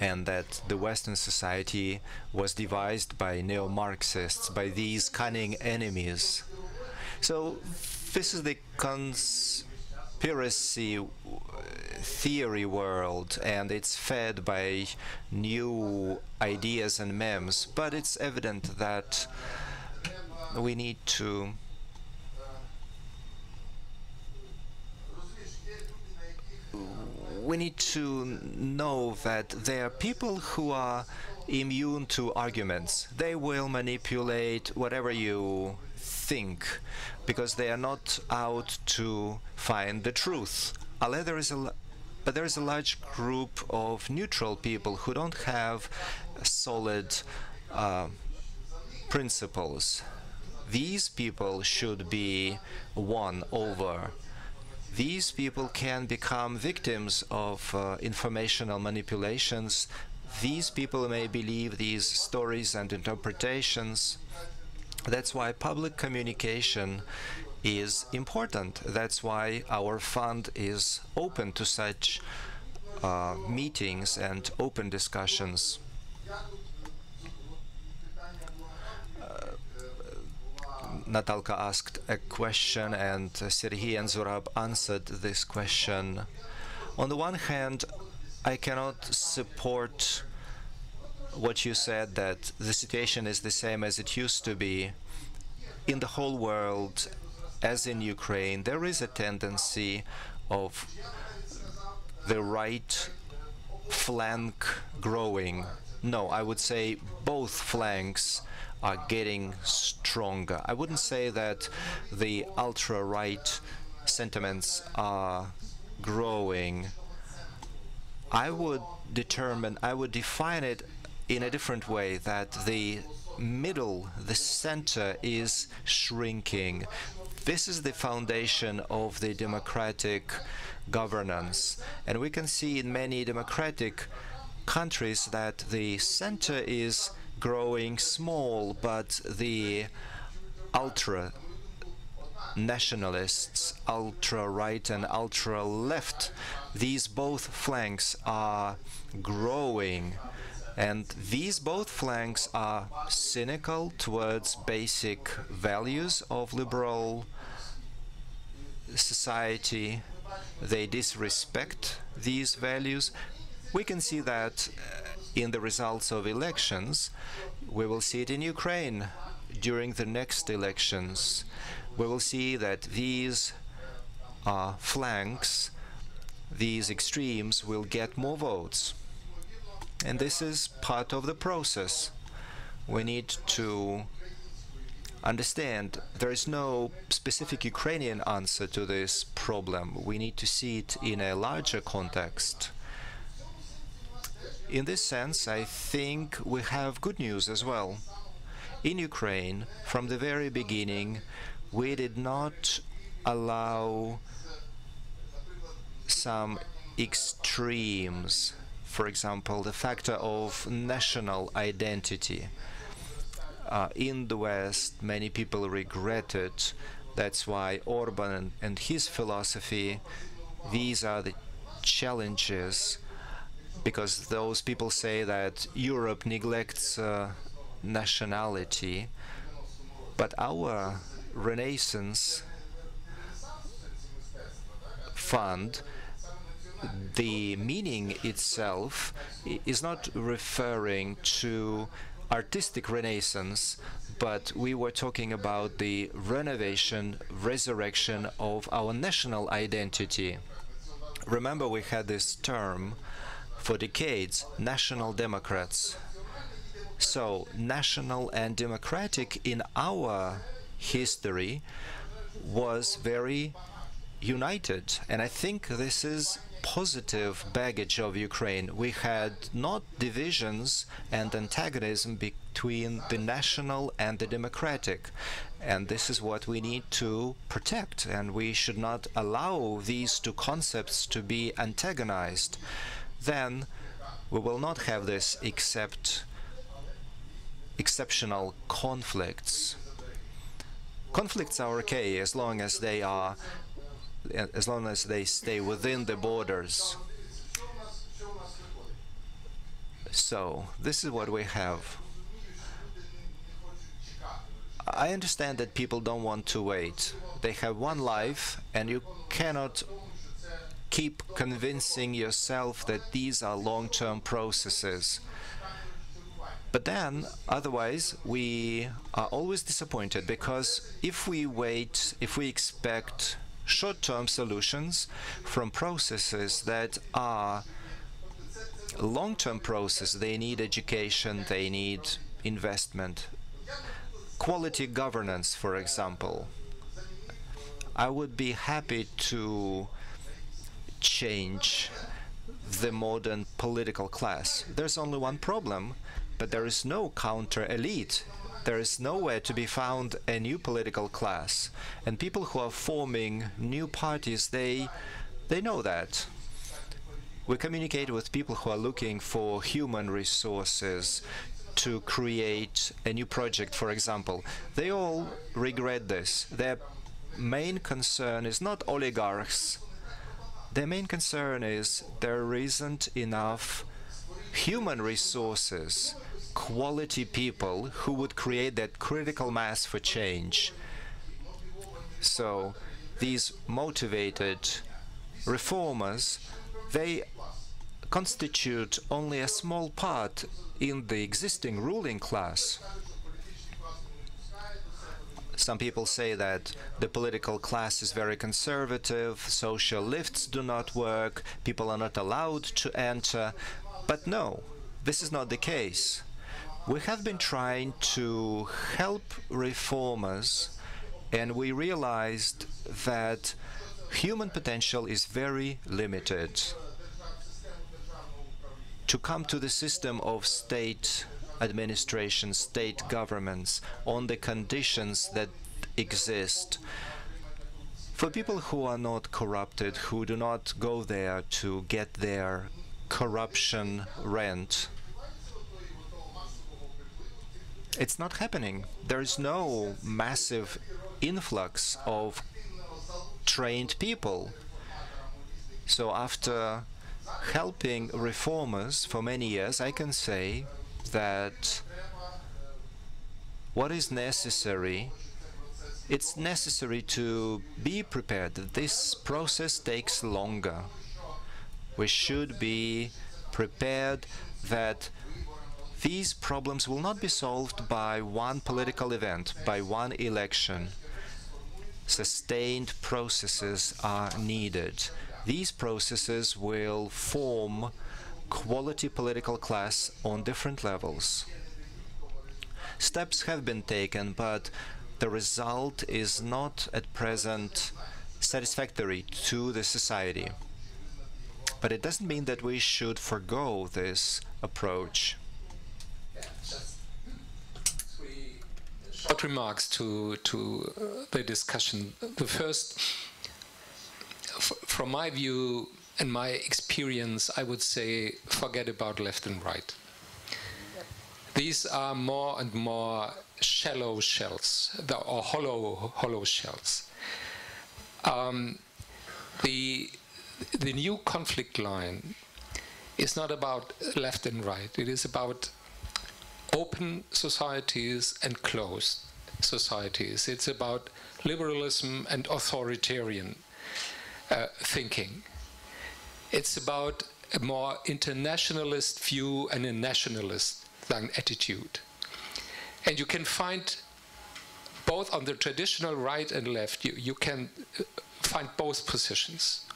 And that the Western society was devised by neo-Marxists, by these cunning enemies. So this is the conspiracy uh, theory world and it's fed by new ideas and memes but it's evident that we need to we need to know that there are people who are immune to arguments. They will manipulate whatever you think because they are not out to find the truth. Although there is a but there is a large group of neutral people who don't have solid uh, principles. These people should be won over. These people can become victims of uh, informational manipulations. These people may believe these stories and interpretations. That's why public communication is important. That's why our fund is open to such uh, meetings and open discussions. Uh, Natalka asked a question and uh, Serhiy and Zurab answered this question. On the one hand, I cannot support what you said that the situation is the same as it used to be in the whole world as in Ukraine, there is a tendency of the right flank growing. No, I would say both flanks are getting stronger. I wouldn't say that the ultra-right sentiments are growing. I would determine, I would define it in a different way, that the middle, the center is shrinking. This is the foundation of the democratic governance. And we can see in many democratic countries that the center is growing small, but the ultra nationalists, ultra right and ultra left, these both flanks are growing and these both flanks are cynical towards basic values of liberal society. They disrespect these values. We can see that uh, in the results of elections. We will see it in Ukraine during the next elections. We will see that these uh, flanks, these extremes, will get more votes. And this is part of the process. We need to understand there is no specific Ukrainian answer to this problem. We need to see it in a larger context. In this sense, I think we have good news as well. In Ukraine, from the very beginning, we did not allow some extremes. For example, the factor of national identity. Uh, in the West, many people regret it. That's why Orban and his philosophy, these are the challenges, because those people say that Europe neglects uh, nationality, but our Renaissance Fund the meaning itself is not referring to artistic renaissance, but we were talking about the renovation, resurrection of our national identity. Remember, we had this term for decades, national democrats. So, national and democratic in our history was very united, and I think this is positive baggage of Ukraine. We had not divisions and antagonism between the national and the democratic. And this is what we need to protect. And we should not allow these two concepts to be antagonized. Then we will not have this except exceptional conflicts. Conflicts are okay as long as they are as long as they stay within the borders. So, this is what we have. I understand that people don't want to wait. They have one life, and you cannot keep convincing yourself that these are long term processes. But then, otherwise, we are always disappointed because if we wait, if we expect short-term solutions from processes that are long-term processes. They need education, they need investment. Quality governance, for example. I would be happy to change the modern political class. There's only one problem, but there is no counter-elite there is nowhere to be found a new political class. And people who are forming new parties, they, they know that. We communicate with people who are looking for human resources to create a new project, for example. They all regret this. Their main concern is not oligarchs. Their main concern is there isn't enough human resources quality people who would create that critical mass for change. So these motivated reformers, they constitute only a small part in the existing ruling class. Some people say that the political class is very conservative, social lifts do not work, people are not allowed to enter. But no, this is not the case. We have been trying to help reformers, and we realized that human potential is very limited. To come to the system of state administration, state governments, on the conditions that exist, for people who are not corrupted, who do not go there to get their corruption rent, it's not happening. There is no massive influx of trained people. So after helping reformers for many years, I can say that what is necessary, it's necessary to be prepared. This process takes longer. We should be prepared that these problems will not be solved by one political event, by one election. Sustained processes are needed. These processes will form quality political class on different levels. Steps have been taken, but the result is not at present satisfactory to the society. But it doesn't mean that we should forego this approach. Short remarks to to uh, the discussion. The first, from my view and my experience, I would say forget about left and right. These are more and more shallow shells, or hollow hollow shells. Um, the the new conflict line is not about left and right. It is about open societies and closed societies. It's about liberalism and authoritarian uh, thinking. It's about a more internationalist view and a nationalist than attitude. And you can find both on the traditional right and left, you, you can uh, find both positions.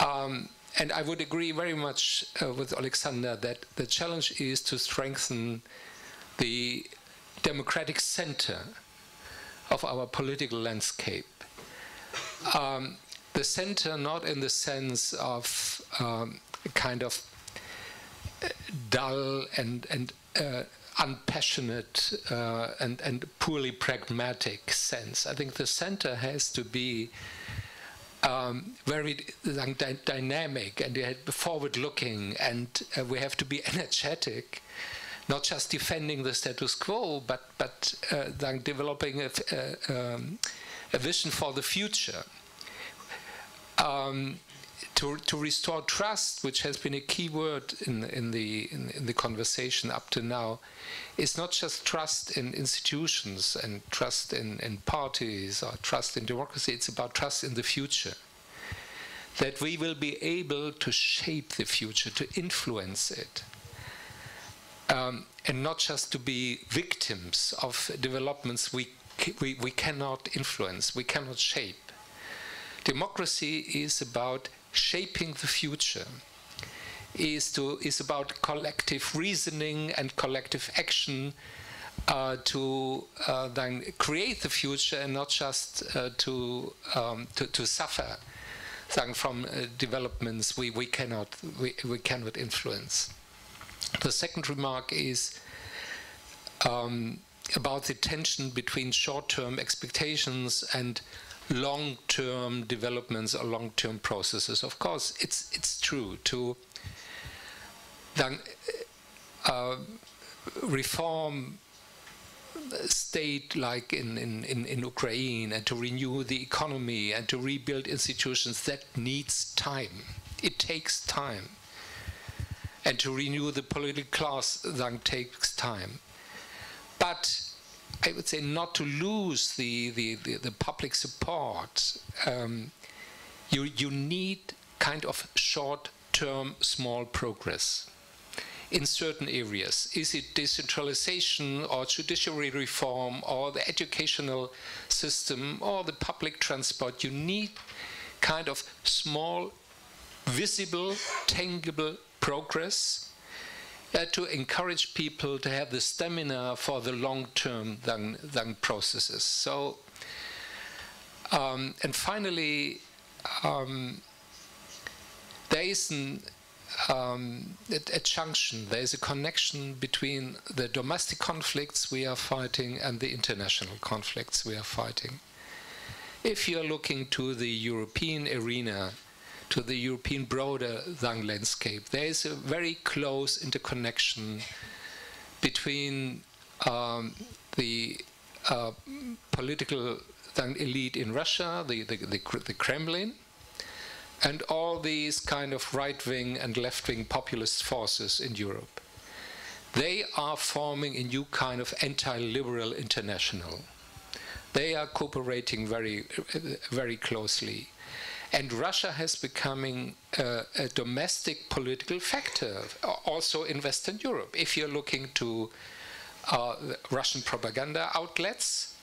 Um, and I would agree very much uh, with Alexander that the challenge is to strengthen the democratic center of our political landscape. Um, the center, not in the sense of um, kind of uh, dull and, and uh, unpassionate uh, and, and poorly pragmatic sense. I think the center has to be um, very dy dynamic and forward looking, and uh, we have to be energetic, not just defending the status quo, but, but uh, developing a, a, um, a, vision for the future. Um, to, to restore trust, which has been a key word in, in, the, in, in the conversation up to now, is not just trust in institutions and trust in, in parties or trust in democracy, it's about trust in the future. That we will be able to shape the future, to influence it. Um, and not just to be victims of developments we, we, we cannot influence, we cannot shape. Democracy is about shaping the future is to is about collective reasoning and collective action uh, to uh, then create the future and not just uh, to, um, to, to suffer from uh, developments we, we cannot we, we cannot influence. The second remark is um, about the tension between short-term expectations and long-term developments or long-term processes. Of course, it's it's true to then uh, reform state like in, in, in, in Ukraine and to renew the economy and to rebuild institutions, that needs time. It takes time. And to renew the political class then takes time. But I would say not to lose the, the, the, the public support. Um, you, you need kind of short-term small progress in certain areas. Is it decentralization or judiciary reform or the educational system or the public transport? You need kind of small, visible, tangible progress uh, to encourage people to have the stamina for the long-term than, than processes. So, um, and finally, um, there is an um, a, a, junction. There is a connection between the domestic conflicts we are fighting and the international conflicts we are fighting. If you are looking to the European arena, to the European broader landscape, there is a very close interconnection between um, the uh, political elite in Russia, the, the, the, the Kremlin, and all these kind of right-wing and left-wing populist forces in Europe. They are forming a new kind of anti-liberal international. They are cooperating very, very closely. And Russia has becoming uh, a domestic political factor, also in Western Europe. If you're looking to uh, Russian propaganda outlets,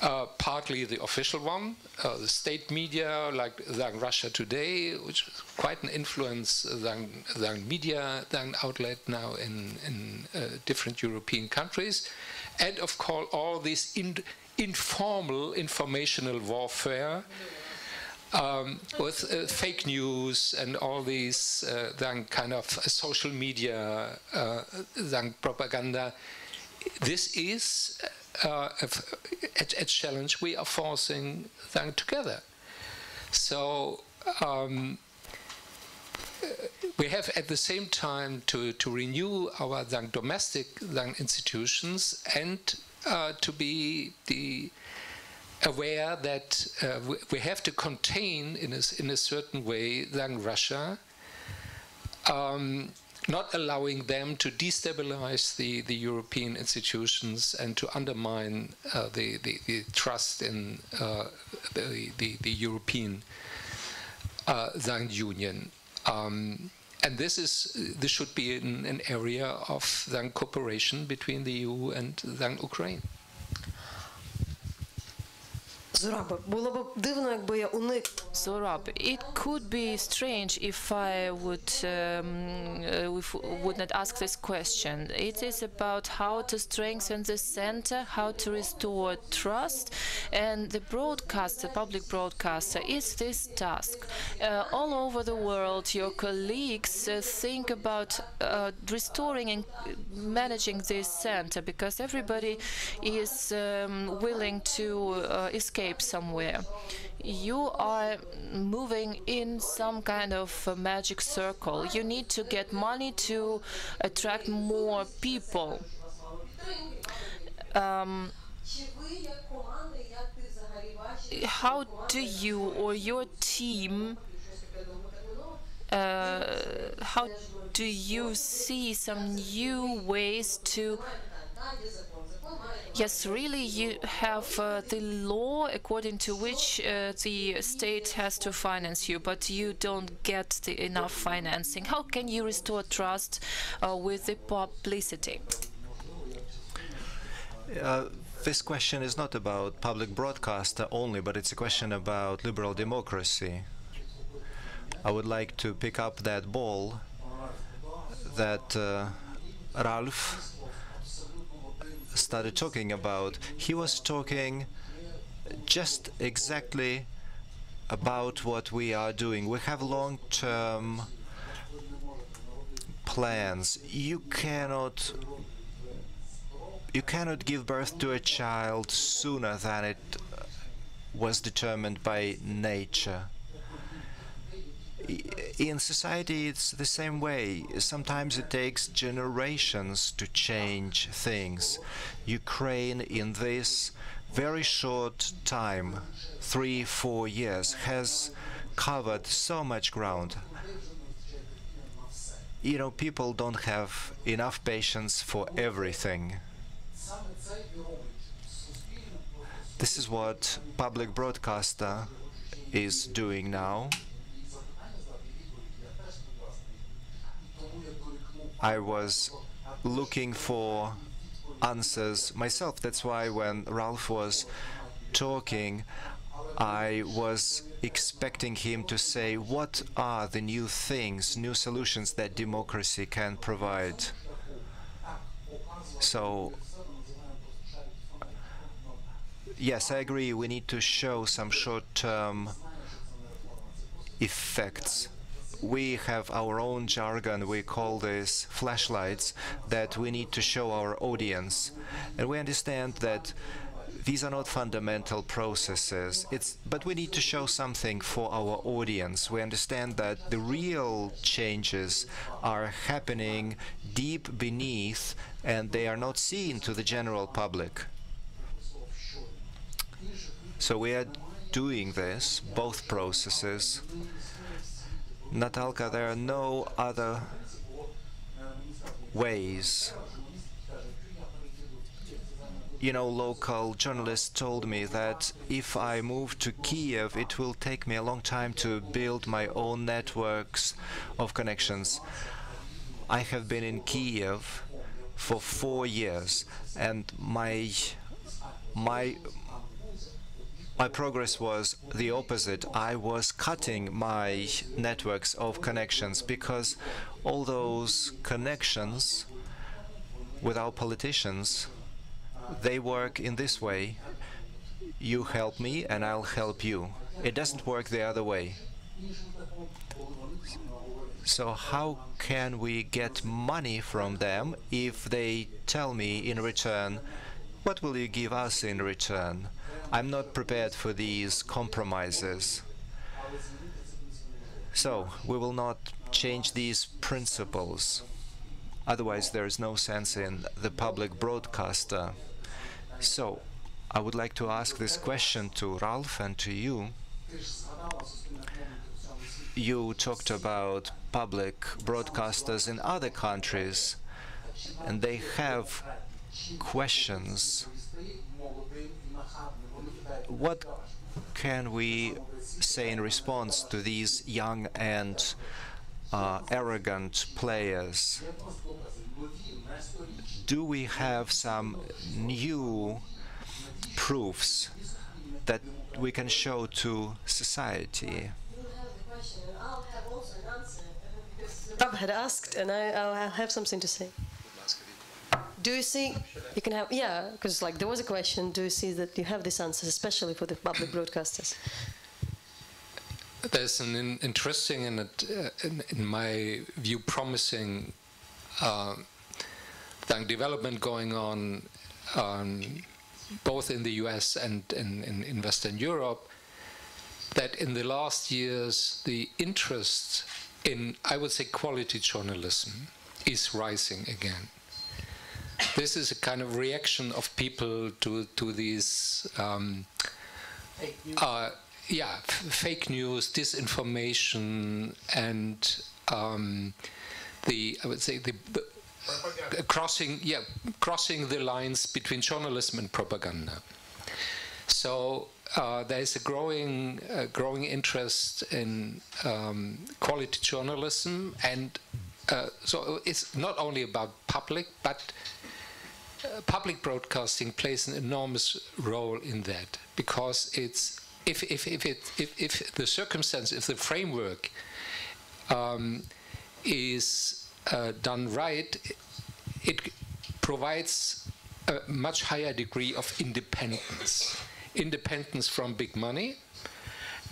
uh, partly the official one, uh, the state media like than Russia Today, which is quite an influence than, than media than outlet now in, in uh, different European countries, and of course all this in, informal informational warfare um, with uh, fake news and all these uh, then kind of social media uh, then propaganda. This is uh, a, a, challenge we are forcing then together. So um, we have at the same time to, to renew our then domestic then institutions and uh, to be the aware that uh, we, have to contain in a, in a certain way then Russia, um, not allowing them to destabilize the, the European institutions and to undermine uh, the, the, the, trust in uh, the, the, the, European uh, Union. Um, and this is this should be an, an area of then cooperation between the EU and then Ukraine. Зураби, було б дивно, якби я уник. Zurab, it could be strange if I would um, uh, would not ask this question. It is about how to strengthen the center, how to restore trust, and the broadcaster, public broadcaster, is this task. Uh, all over the world, your colleagues uh, think about uh, restoring and managing this center because everybody is um, willing to uh, escape somewhere. You are moving in some kind of magic circle. You need to get money to attract more people. Um, how do you or your team uh, how do you see some new ways to Yes, really, you have uh, the law according to which uh, the state has to finance you, but you don't get the enough financing. How can you restore trust uh, with the publicity? Uh, this question is not about public broadcaster only, but it's a question about liberal democracy. I would like to pick up that ball that uh, Ralf started talking about, he was talking just exactly about what we are doing. We have long-term plans. You cannot you cannot give birth to a child sooner than it was determined by nature in society it's the same way. Sometimes it takes generations to change things. Ukraine in this very short time, three, four years, has covered so much ground. You know, people don't have enough patience for everything. This is what public broadcaster is doing now. I was looking for answers myself. That's why when Ralf was talking, I was expecting him to say what are the new things, new solutions that democracy can provide. So, yes, I agree, we need to show some short-term effects we have our own jargon, we call this flashlights, that we need to show our audience. And we understand that these are not fundamental processes. It's, but we need to show something for our audience. We understand that the real changes are happening deep beneath and they are not seen to the general public. So we are doing this, both processes. Natalka, there are no other ways. You know, local journalists told me that if I move to Kiev, it will take me a long time to build my own networks of connections. I have been in Kiev for four years, and my my my progress was the opposite. I was cutting my networks of connections because all those connections with our politicians they work in this way. You help me and I'll help you. It doesn't work the other way. So how can we get money from them if they tell me in return, what will you give us in return? I'm not prepared for these compromises. So we will not change these principles. Otherwise, there is no sense in the public broadcaster. So I would like to ask this question to Ralf and to you. You talked about public broadcasters in other countries, and they have questions. What can we say in response to these young and uh, arrogant players? Do we have some new proofs that we can show to society? Rob had asked, and I, I'll have something to say. Do you see, you can have, yeah, because like there was a question, do you see that you have this answer, especially for the public broadcasters? There's an in interesting and, uh, in, in, my view, promising uh, development going on um, both in the US and in, in Western Europe that in the last years the interest in, I would say, quality journalism is rising again. This is a kind of reaction of people to to these, um, uh, yeah, fake news, disinformation, and um, the I would say the, the crossing, yeah, crossing the lines between journalism and propaganda. So uh, there is a growing, uh, growing interest in um, quality journalism, and uh, so it's not only about public, but uh, public broadcasting plays an enormous role in that because it's if if if it if, if the circumstance, if the framework um, is uh, done right, it provides a much higher degree of independence independence from big money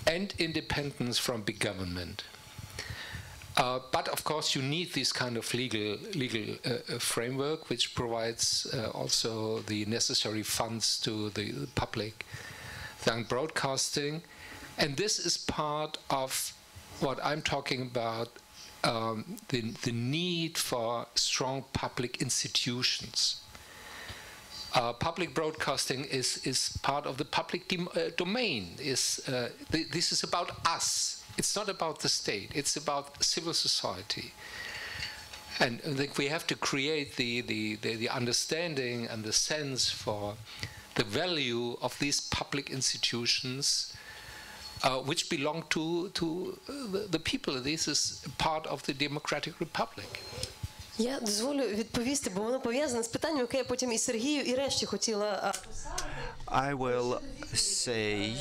and independence from big government. Uh, but of course, you need this kind of legal legal uh, uh framework, which provides uh, also the necessary funds to the public then broadcasting, and this is part of what I'm talking about: um, the the need for strong public institutions uh, public broadcasting is, is part of the public domain. Is th this is about us. It's not about the state. It's about civil society. And I think we have to create the, the, the, the understanding and the sense for the value of these public institutions uh, which belong to, to the, the, people. This is part of the democratic republic. Я дозволю відповісти, бо воно пов'язане з питанням, яке я потім і Сергію, і решті хотіла. I will say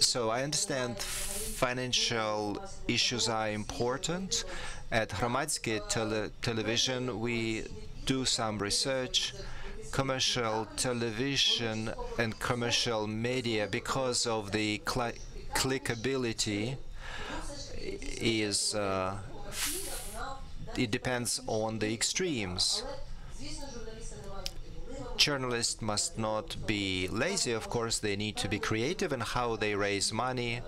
So I understand financial issues are important. At Hromadske tele television, we do some research. Commercial television and commercial media, because of the cl clickability, is uh, it depends on the extremes. Journalists must not be lazy, of course, they need to be creative in how they raise money.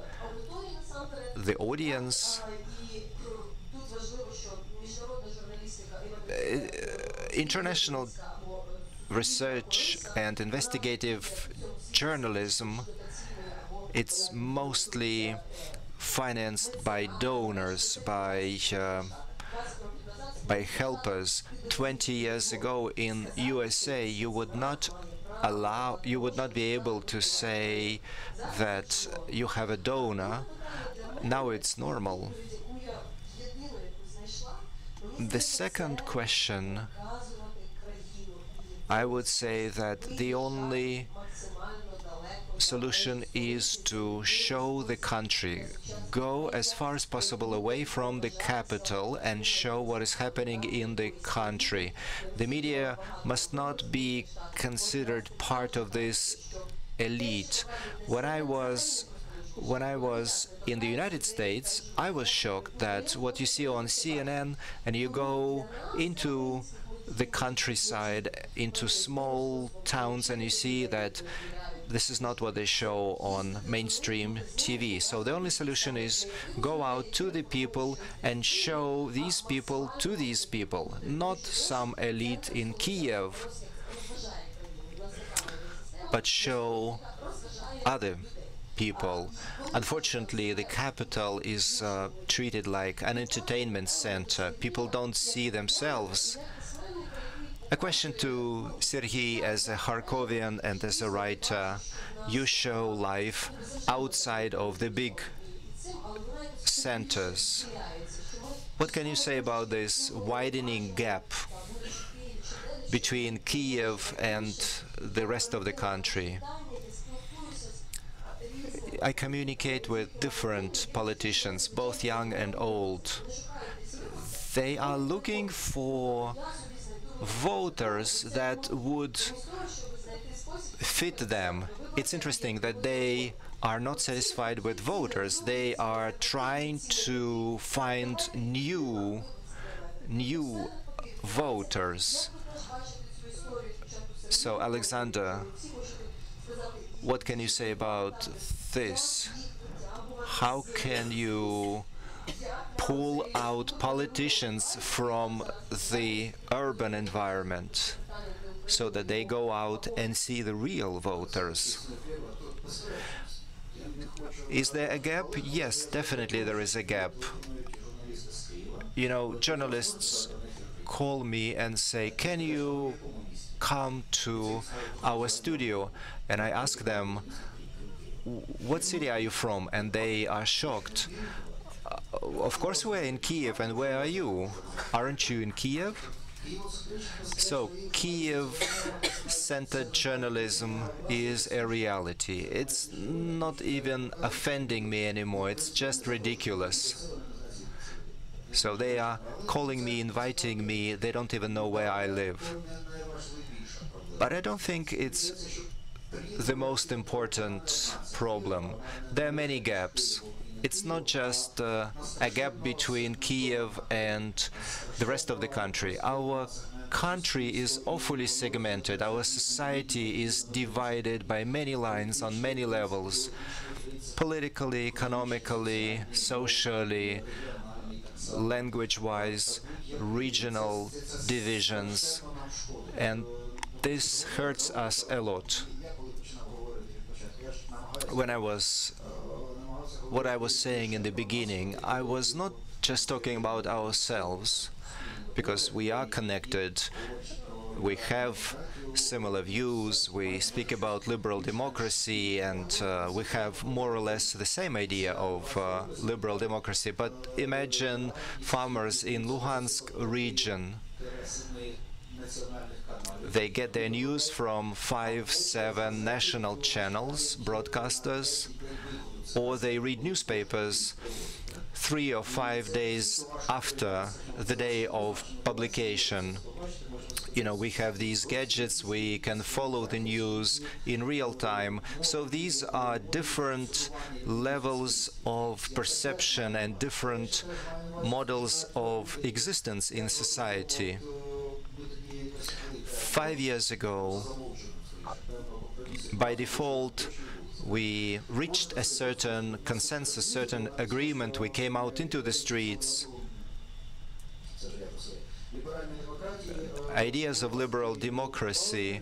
The audience uh, international research and investigative journalism it's mostly financed by donors, by uh, by helpers. 20 years ago in USA, you would not allow, you would not be able to say that you have a donor. Now it's normal. The second question, I would say that the only solution is to show the country, go as far as possible away from the capital and show what is happening in the country. The media must not be considered part of this elite. When I was when I was in the United States, I was shocked that what you see on CNN and you go into the countryside, into small towns, and you see that this is not what they show on mainstream TV. So the only solution is go out to the people and show these people to these people, not some elite in Kiev, but show other people. Unfortunately, the capital is uh, treated like an entertainment center. People don't see themselves. A question to Sergei as a Kharkovian and as a writer. You show life outside of the big centers. What can you say about this widening gap between Kiev and the rest of the country? I communicate with different politicians, both young and old. They are looking for voters that would fit them. It's interesting that they are not satisfied with voters. They are trying to find new, new voters. So, Alexander, what can you say about this? How can you pull out politicians from the urban environment so that they go out and see the real voters? Is there a gap? Yes, definitely there is a gap. You know, journalists call me and say, Can you come to our studio? And I ask them, What city are you from? And they are shocked. Of course, we're in Kiev, and where are you? Aren't you in Kiev? So, Kiev centered journalism is a reality. It's not even offending me anymore, it's just ridiculous. So, they are calling me, inviting me, they don't even know where I live. But I don't think it's the most important problem. There are many gaps it's not just uh, a gap between Kiev and the rest of the country. Our country is awfully segmented. Our society is divided by many lines on many levels politically, economically, socially, language wise, regional divisions, and this hurts us a lot. When I was what I was saying in the beginning, I was not just talking about ourselves, because we are connected, we have similar views, we speak about liberal democracy, and uh, we have more or less the same idea of uh, liberal democracy. But imagine farmers in Luhansk region. They get their news from five, seven national channels, broadcasters, or they read newspapers three or five days after the day of publication. You know, we have these gadgets, we can follow the news in real time. So these are different levels of perception and different models of existence in society. Five years ago, by default, we reached a certain consensus, certain agreement. We came out into the streets. Ideas of liberal democracy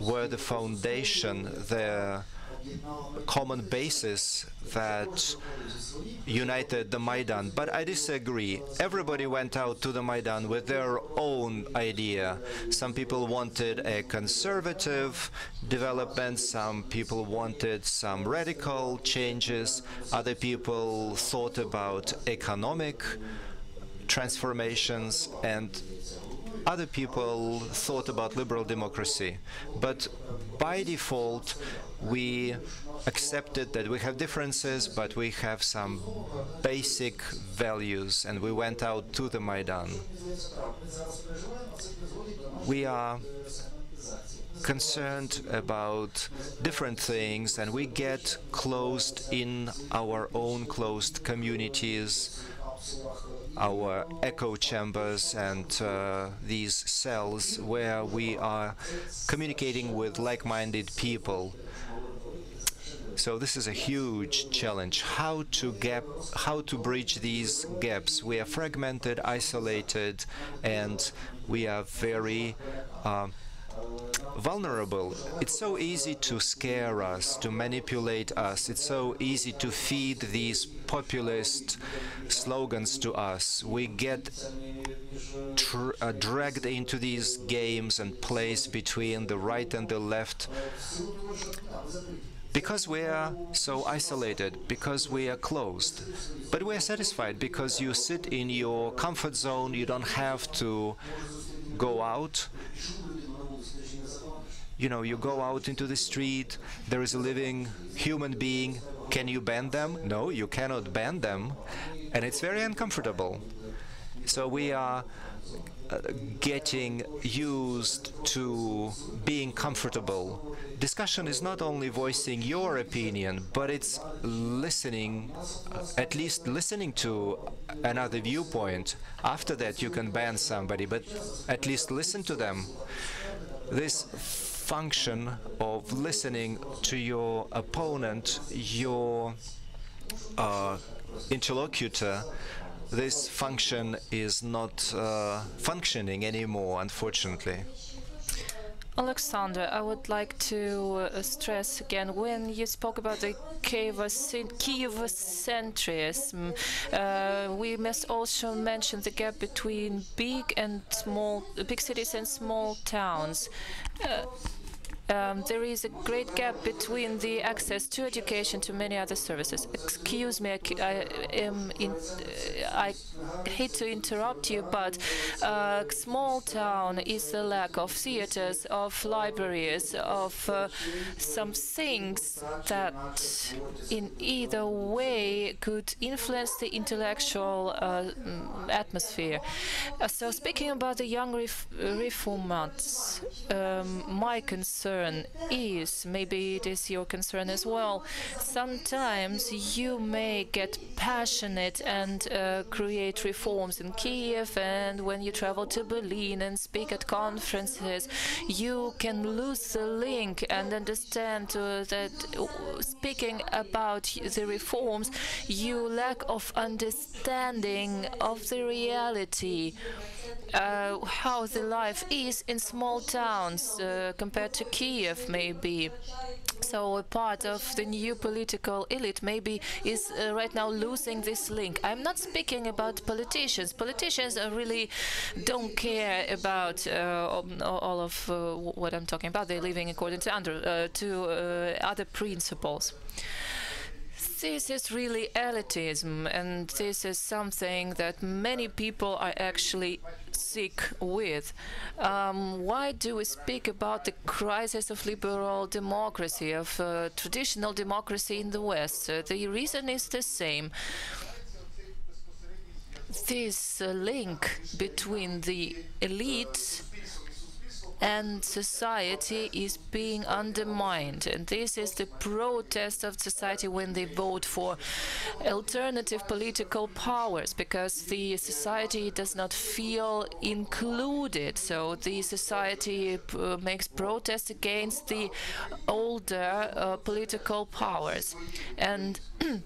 were the foundation, the common basis that united the Maidan. But I disagree. Everybody went out to the Maidan with their own idea. Some people wanted a conservative development, some people wanted some radical changes, other people thought about economic transformations and other people thought about liberal democracy. But by default, we accepted that we have differences, but we have some basic values, and we went out to the Maidan. We are concerned about different things and we get closed in our own closed communities our echo chambers and uh, these cells where we are communicating with like-minded people so this is a huge challenge how to gap how to bridge these gaps we are fragmented isolated and we are very uh, vulnerable. It's so easy to scare us, to manipulate us. It's so easy to feed these populist slogans to us. We get uh, dragged into these games and plays between the right and the left because we are so isolated, because we are closed. But we are satisfied because you sit in your comfort zone, you don't have to go out, you know, you go out into the street, there is a living human being. Can you ban them? No, you cannot ban them. And it's very uncomfortable. So we are uh, getting used to being comfortable. Discussion is not only voicing your opinion, but it's listening, at least listening to another viewpoint. After that, you can ban somebody, but at least listen to them. This function of listening to your opponent, your uh, interlocutor, this function is not uh, functioning anymore, unfortunately. Alexander, I would like to uh, stress again when you spoke about the Kiev-centrism, uh, we must also mention the gap between big and small, big cities and small towns. Uh, um, there is a great gap between the access to education to many other services. Excuse me, I, I in, uh, I hate to interrupt you, but uh, small town is a lack of theaters, of libraries, of uh, some things that in either way could influence the intellectual uh, atmosphere. Uh, so speaking about the young ref reformants, um, my concern concern is, maybe it is your concern as well, sometimes you may get passionate and uh, create reforms in Kiev, and when you travel to Berlin and speak at conferences, you can lose the link and understand uh, that speaking about the reforms, you lack of understanding of the reality uh, how the life is in small towns uh, compared to Kiev, maybe. So a part of the new political elite maybe is uh, right now losing this link. I'm not speaking about politicians. Politicians really don't care about uh, all of uh, what I'm talking about. They're living according to, uh, to other principles this is really elitism, and this is something that many people are actually sick with. Um, why do we speak about the crisis of liberal democracy, of uh, traditional democracy in the West? Uh, the reason is the same this uh, link between the elite and society is being undermined. And this is the protest of society when they vote for alternative political powers because the society does not feel included. So the society uh, makes protest against the older uh, political powers. And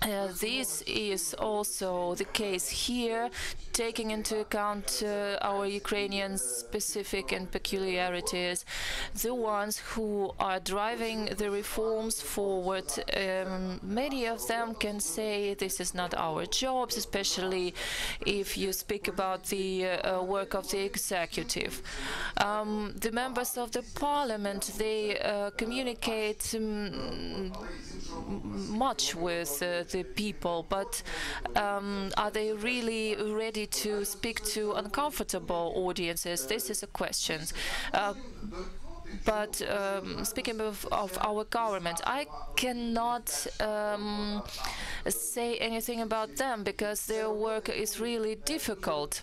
Uh, this is also the case here, taking into account uh, our Ukrainian specific and peculiarities. The ones who are driving the reforms forward, um, many of them can say this is not our jobs, especially if you speak about the uh, work of the executive. Um, the members of the parliament, they uh, communicate um, much with uh, the people, but um, are they really ready to speak to uncomfortable audiences? This is a question. Uh, but um, speaking of, of, our government, I cannot um, say anything about them because their work is really difficult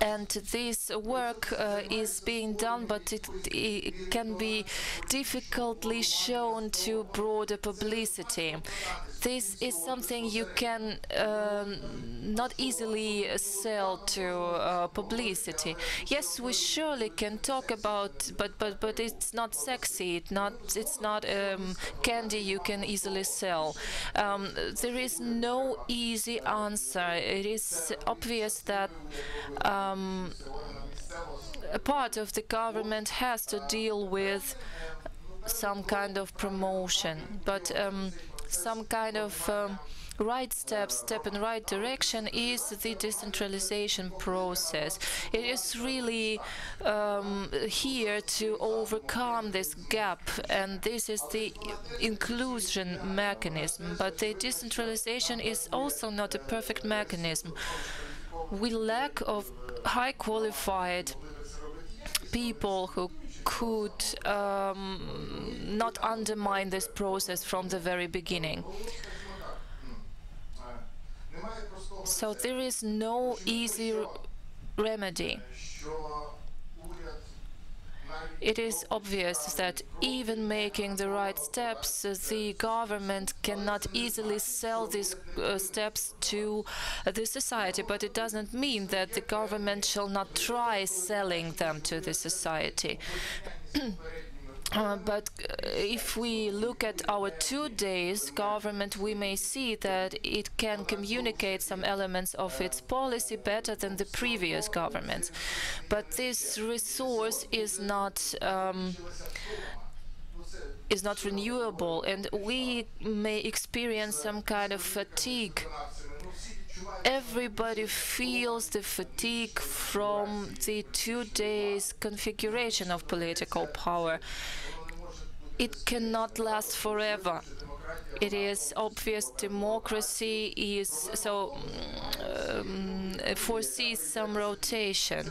and this work uh, is being done, but it, it, can be difficultly shown to broader publicity. This is something you can um, not easily sell to uh, publicity. Yes, we surely can talk about, but but but it's not sexy. It's not it's not um, candy you can easily sell. Um, there is no easy answer. It is obvious that um, a part of the government has to deal with some kind of promotion, but um, some kind of um, right step, step in right direction is the decentralization process. It is really um, here to overcome this gap, and this is the inclusion mechanism. But the decentralization is also not a perfect mechanism. We lack of high qualified people who could um, not undermine this process from the very beginning. So there is no easy remedy. It is obvious that even making the right steps, uh, the government cannot easily sell these uh, steps to uh, the society, but it doesn't mean that the government shall not try selling them to the society. Uh, but uh, if we look at our two days government, we may see that it can communicate some elements of its policy better than the previous governments. But this resource is not um, is not renewable, and we may experience some kind of fatigue everybody feels the fatigue from the two days configuration of political power. It cannot last forever. It is obvious democracy is so um, foresees some rotation.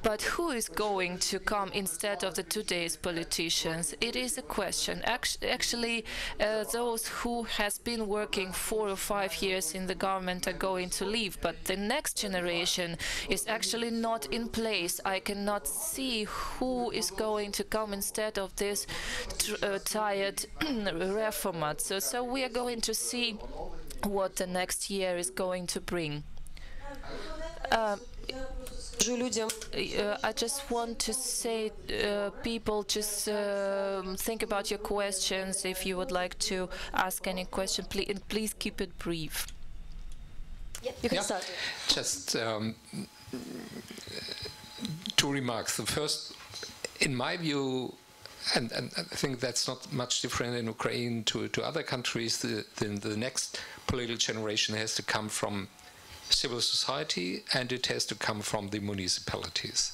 But who is going to come instead of the today's politicians? It is a question. Actually, uh, those who has been working four or five years in the government are going to leave, but the next generation is actually not in place. I cannot see who is going to come instead of this uh, tired reformat. So, so we are going to see what the next year is going to bring. Uh, uh, I just want to say, uh, people, just uh, think about your questions. If you would like to ask any question, please, please keep it brief. Yep, you can yeah. start. Just um, two remarks. The first, in my view, and, and, I think that's not much different in Ukraine to, to other countries, the, the, the next political generation has to come from civil society and it has to come from the municipalities.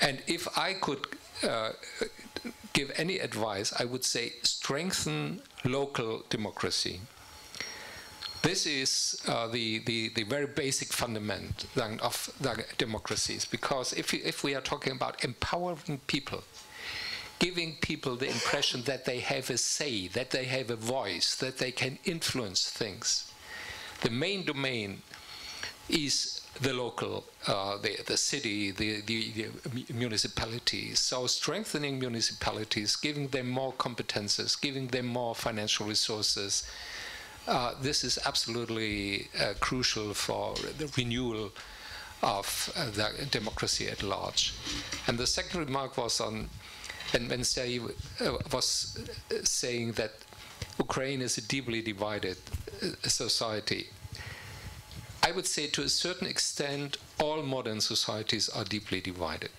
And if I could uh, give any advice, I would say strengthen local democracy. This is uh, the, the, the, very basic fundament of the democracies, because if we, if we are talking about empowering people, giving people the impression that they have a say, that they have a voice, that they can influence things, the main domain is the local, uh, the, the city, the, the, the, municipalities. So strengthening municipalities, giving them more competences, giving them more financial resources, uh, this is absolutely uh, crucial for the renewal of uh, the democracy at large. And the second remark was on, and when Sergei uh, was saying that Ukraine is a deeply divided society. I would say to a certain extent, all modern societies are deeply divided.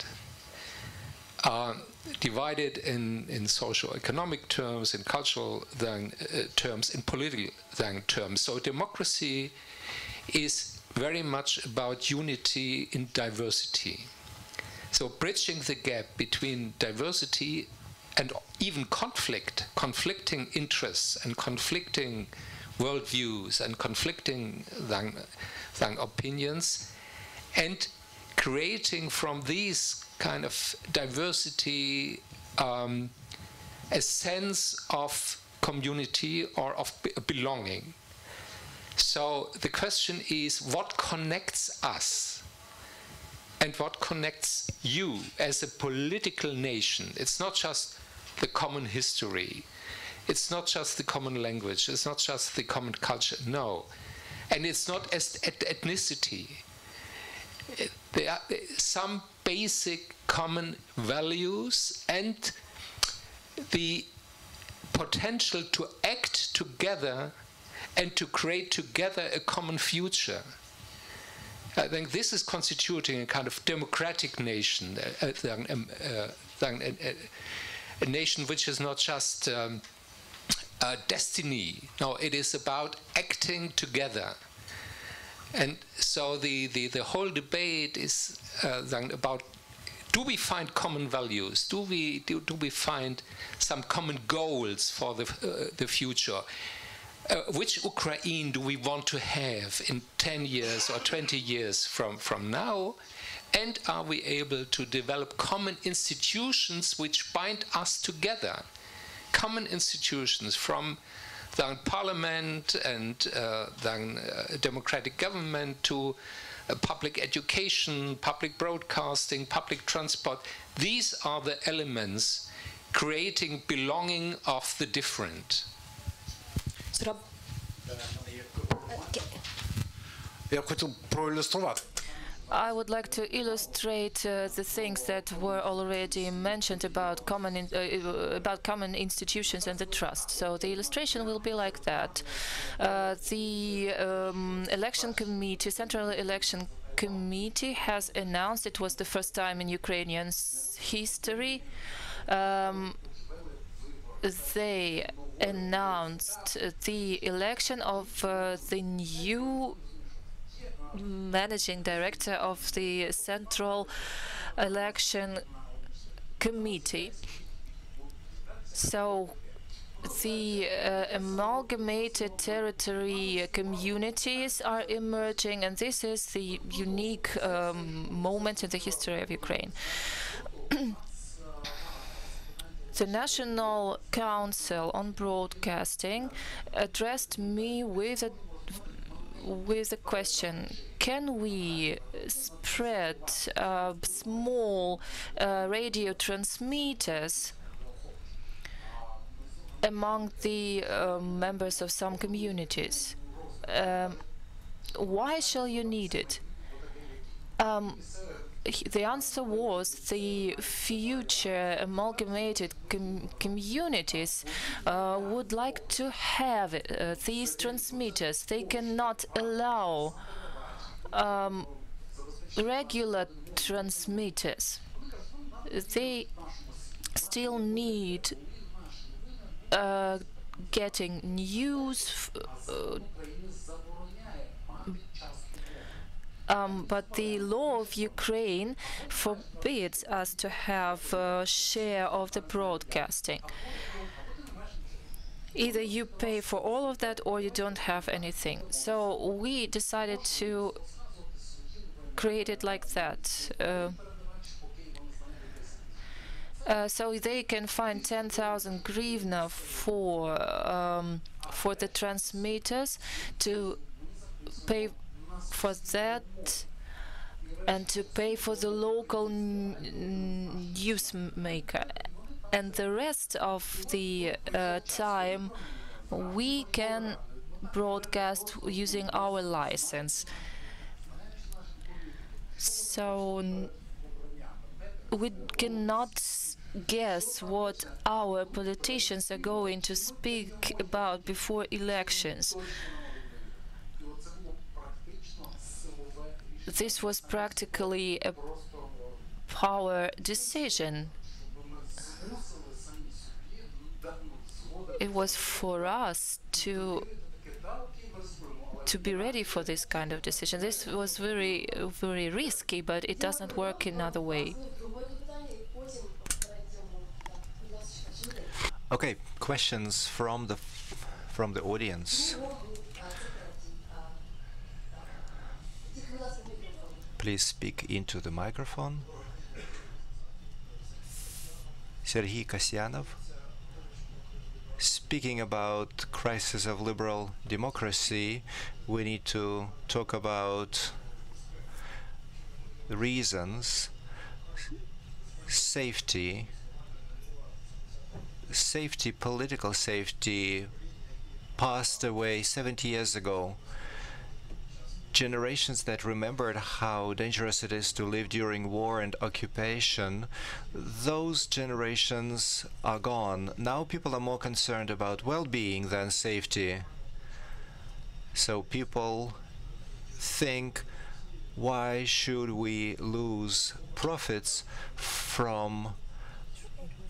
Uh, divided in, in socio-economic terms, in cultural then, uh, terms, in political then, terms. So democracy is very much about unity in diversity. So bridging the gap between diversity and even conflict, conflicting interests and conflicting worldviews and conflicting then, then opinions, and creating from these kind of diversity um, a sense of community or of be- belonging. So the question is what connects us and what connects you as a political nation? It's not just the common history, it's not just the common language, it's not just the common culture, no. And it's not as ethnicity. There are some basic common values and the potential to act together and to create together a common future. I think this is constituting a kind of democratic nation, uh, uh, uh, a, nation which is not just um, destiny. No, it is about acting together. And so the, the, the whole debate is uh, about do we find common values? Do we, do, do we find some common goals for the, uh, the future? Uh, which Ukraine do we want to have in 10 years or 20 years from, from now? And are we able to develop common institutions which bind us together? Common institutions from the parliament and uh, then uh, democratic government to uh, public education, public broadcasting, public transport. These are the elements creating belonging of the different. Я б хотів проілюструвати. I would like to illustrate uh, the things that were already mentioned about common in, uh, about common institutions and the trust. So the illustration will be like that. Uh, the um, election committee, Central Election Committee, has announced it was the first time in Ukrainian history. Um, they announced the election of uh, the new managing director of the Central Election Committee. So the uh, amalgamated territory communities are emerging, and this is the unique um, moment in the history of Ukraine. the National Council on Broadcasting addressed me with a with a question. Can we spread uh, small uh, radio transmitters among the uh, members of some communities? Um, why shall you need it? Um, the answer was the future amalgamated com communities uh, would like to have uh, these transmitters. They cannot allow um, regular transmitters. They still need uh, getting news um, but the law of Ukraine forbids us to have a share of the broadcasting. Either you pay for all of that or you don't have anything. So we decided to create it like that. Uh, uh, so they can find 10,000 grivna for um, for the transmitters to pay for that and to pay for the local newsmaker and the rest of the uh, time we can broadcast using our license. So we cannot guess what our politicians are going to speak about before elections this was practically a power decision. It was for us to to be ready for this kind of decision. This was very, very risky, but it doesn't work in another way. Okay, questions from the from the audience. Please speak into the microphone. Serhiy Kasyanov. Speaking about crisis of liberal democracy, we need to talk about the reasons, safety, safety, political safety, passed away 70 years ago. Generations that remembered how dangerous it is to live during war and occupation, those generations are gone. Now people are more concerned about well-being than safety. So people think, why should we lose profits from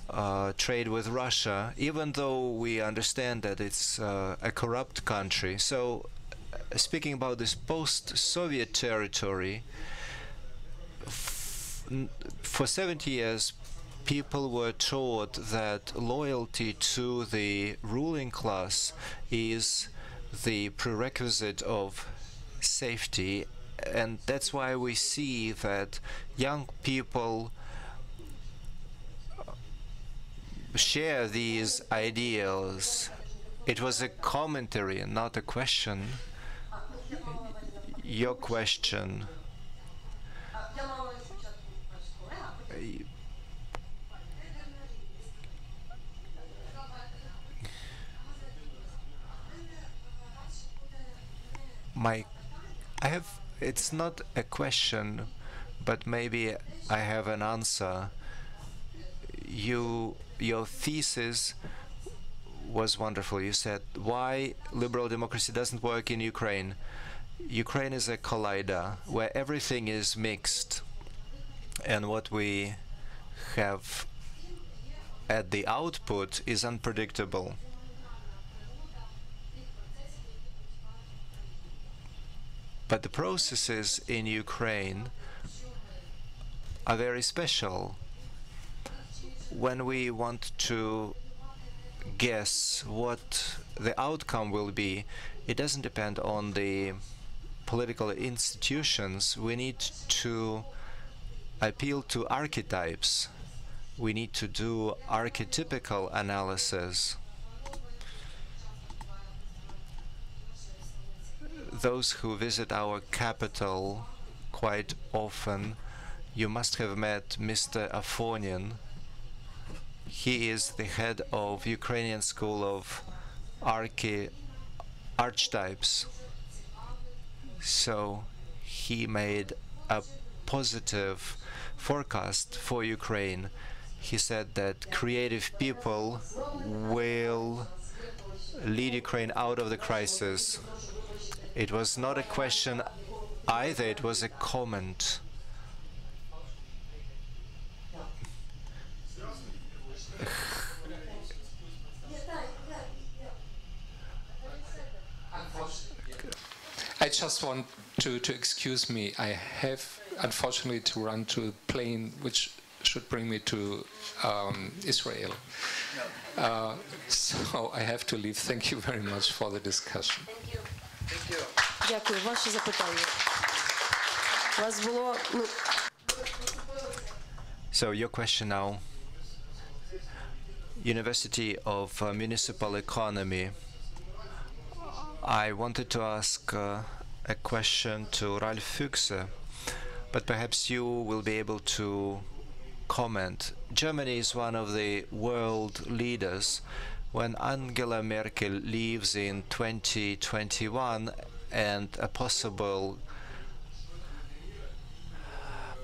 uh, trade with Russia, even though we understand that it's uh, a corrupt country. So, speaking about this post-Soviet territory, for 70 years, people were taught that loyalty to the ruling class is the prerequisite of safety, and that's why we see that young people share these ideals. It was a commentary, not a question. Your question. My, I have, it's not a question, but maybe I have an answer. You your thesis was wonderful. You said why liberal democracy doesn't work in Ukraine. Ukraine is a collider where everything is mixed, and what we have at the output is unpredictable. But the processes in Ukraine are very special when we want to guess what the outcome will be, it doesn't depend on the political institutions. We need to appeal to archetypes. We need to do archetypical analysis. Those who visit our capital quite often, you must have met Mr. Afonian, he is the head of Ukrainian School of Archetypes. So he made a positive forecast for Ukraine. He said that creative people will lead Ukraine out of the crisis. It was not a question either, it was a comment. I just want to, to excuse me. I have, unfortunately, to run to a plane which should bring me to um, Israel. Uh, so I have to leave. Thank you very much for the discussion. Thank you. Thank you. Дякую. Ваше запитання. У вас було ну So your question now. University of uh, Municipal Economy. I wanted to ask uh, a question to Ralf Fücks, but perhaps you will be able to comment. Germany is one of the world leaders. When Angela Merkel leaves in 2021 and a possible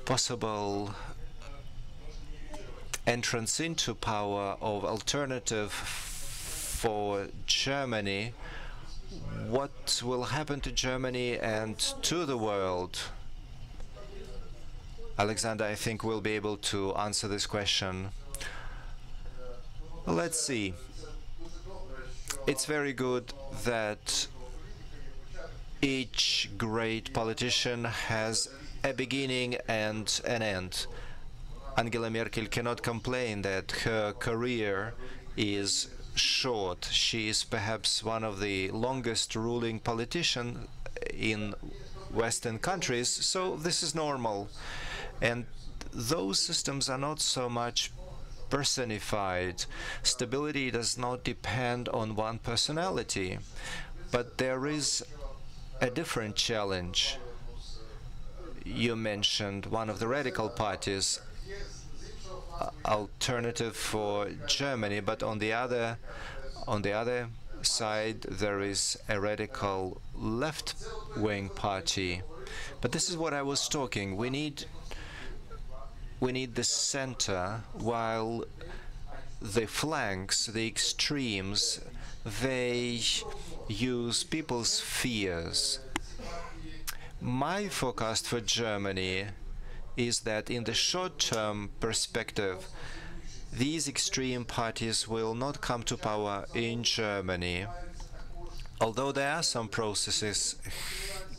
possible entrance into power of alternative for Germany, what will happen to Germany and to the world? Alexander, I think, will be able to answer this question. Let's see. It's very good that each great politician has a beginning and an end. Angela Merkel cannot complain that her career is short. She is perhaps one of the longest ruling politicians in Western countries, so this is normal. And those systems are not so much personified. Stability does not depend on one personality, but there is a different challenge. You mentioned one of the radical parties, alternative for Germany, but on the other, on the other side, there is a radical left-wing party. But this is what I was talking. We need we need the center, while the flanks, the extremes, they use people's fears. My forecast for Germany is that in the short-term perspective, these extreme parties will not come to power in Germany. Although there are some processes,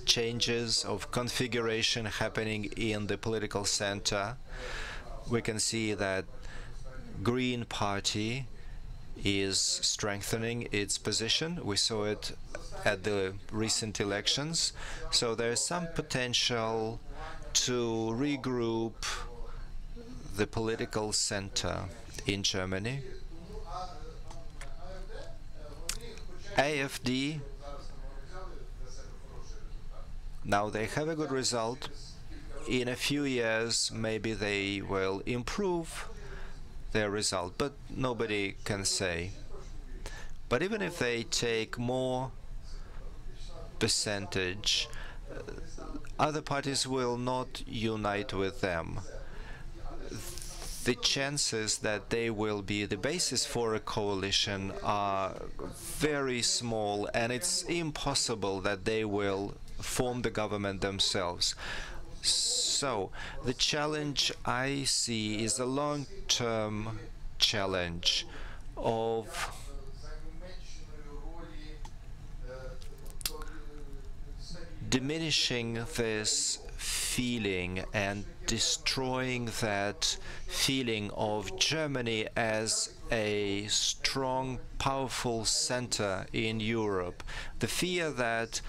changes of configuration happening in the political center, we can see that Green Party is strengthening its position. We saw it at the recent elections. So there's some potential to regroup the political center in Germany. AFD, now they have a good result. In a few years, maybe they will improve their result, but nobody can say. But even if they take more percentage, other parties will not unite with them. The chances that they will be the basis for a coalition are very small, and it's impossible that they will form the government themselves. So, the challenge I see is a long-term challenge of diminishing this feeling and destroying that feeling of Germany as a strong, powerful center in Europe. The fear that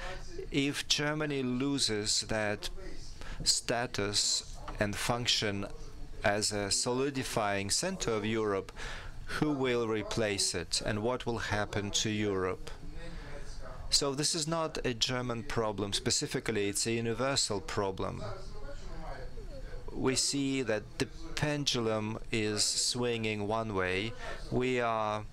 if Germany loses that status and function as a solidifying center of Europe, who will replace it and what will happen to Europe? So this is not a German problem specifically, it's a universal problem. We see that the pendulum is swinging one way. We are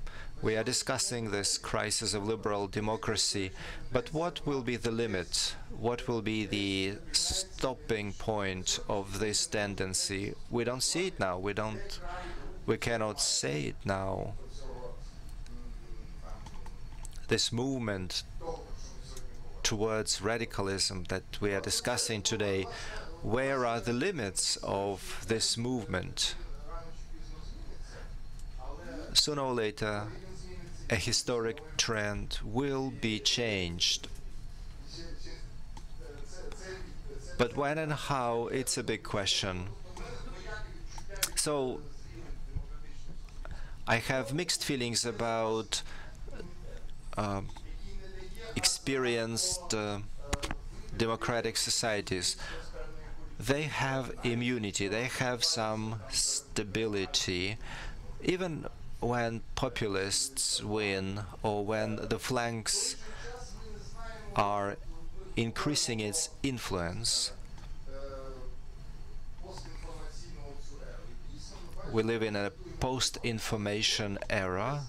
we are discussing this crisis of liberal democracy, but what will be the limit? What will be the stopping point of this tendency? We don't see it now. We don't. We cannot say it now. This movement towards radicalism that we are discussing today, where are the limits of this movement? Sooner or later, a historic trend will be changed. But when and how, it's a big question. So, I have mixed feelings about uh, experienced uh, democratic societies. They have immunity, they have some stability. Even when populists win or when the flanks are increasing its influence, we live in a post-information era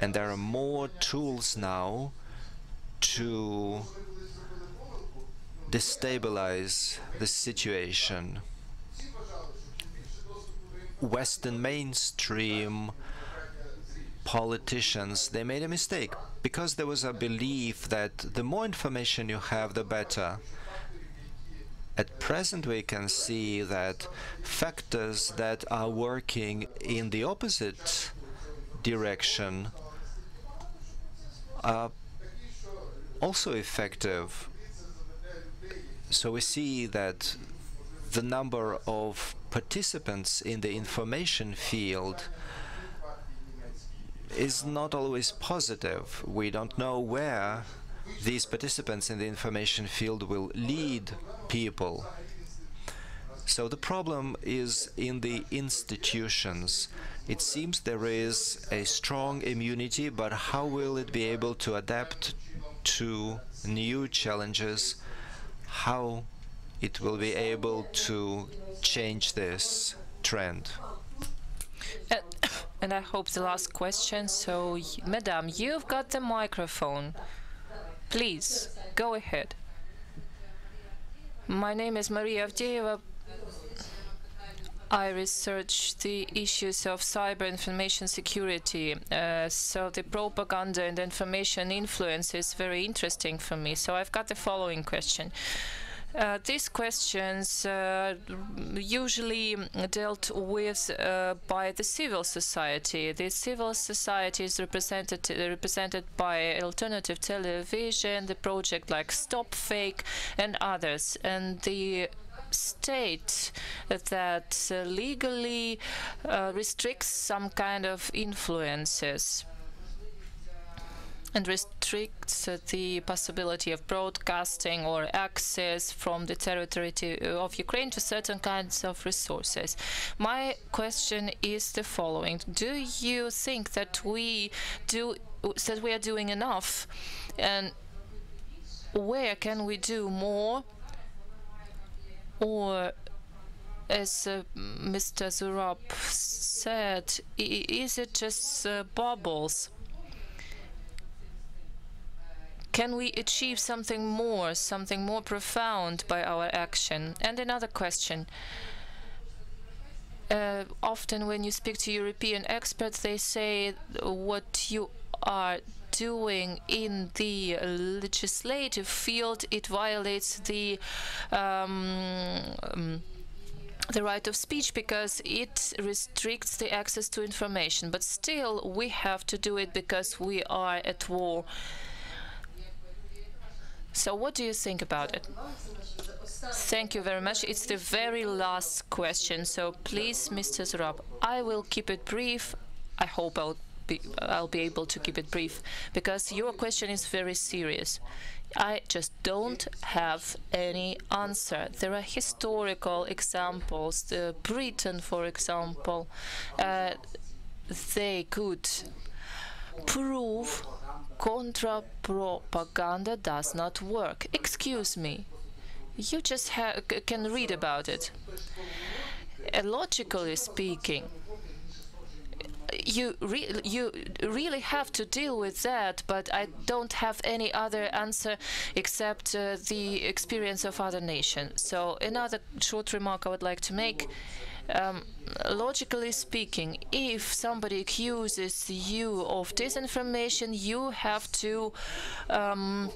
and there are more tools now to destabilize the situation. Western mainstream politicians, they made a mistake because there was a belief that the more information you have, the better. At present, we can see that factors that are working in the opposite direction are also effective. So we see that the number of participants in the information field is not always positive. We don't know where these participants in the information field will lead people. So the problem is in the institutions. It seems there is a strong immunity, but how will it be able to adapt to new challenges? How it will be able to change this trend? And I hope the last question. So, Madam, you've got the microphone. Please, go ahead. My name is Maria Avdeeva. I research the issues of cyber information security. Uh, so the propaganda and information influence is very interesting for me. So I've got the following question. Uh, these questions uh, usually dealt with uh, by the civil society. The civil society is represented represented by alternative television, the project like Stop Fake, and others. And the state that uh, legally uh, restricts some kind of influences and restricts uh, the possibility of broadcasting or access from the territory to, of Ukraine to certain kinds of resources. My question is the following: Do you think that we do that we are doing enough, and where can we do more? Or, as uh, Mr. Zurab said, is it just uh, bubbles? Can we achieve something more, something more profound by our action? And another question. Uh, often, when you speak to European experts, they say what you are doing in the legislative field it violates the um, um, the right of speech because it restricts the access to information. But still, we have to do it because we are at war. So, what do you think about it? Thank you very much. It's the very last question. So, please, Mr. Zurab, I will keep it brief. I hope I'll be, I'll be able to keep it brief because your question is very serious. I just don't have any answer. There are historical examples. The Britain, for example, uh, they could prove contra propaganda does not work. Excuse me. You just can read about it. Uh, logically speaking, you re- you really have to deal with that, but I don't have any other answer except uh, the experience of other nations. So another short remark I would like to make. Um, logically speaking, if somebody accuses you of disinformation, you have to um,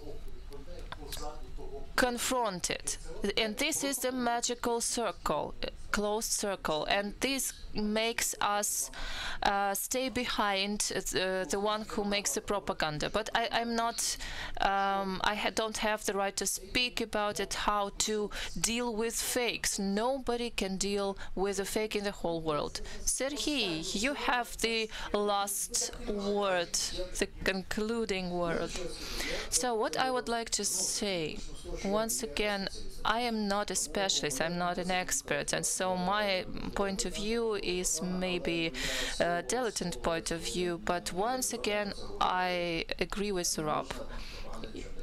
confront it. And this is the magical circle, closed circle, and this makes us uh, stay behind uh, the one who makes the propaganda. But I, I'm not, um, I ha- don't have the right to speak about it, how to deal with fakes. Nobody can deal with a fake in the whole world. Sergei, you have the last word, the concluding word. So, what I would like to say, once again, I am not a specialist, I'm not an expert, and so my point of view is maybe a dilettante point of view, but once again, I agree with Zurab.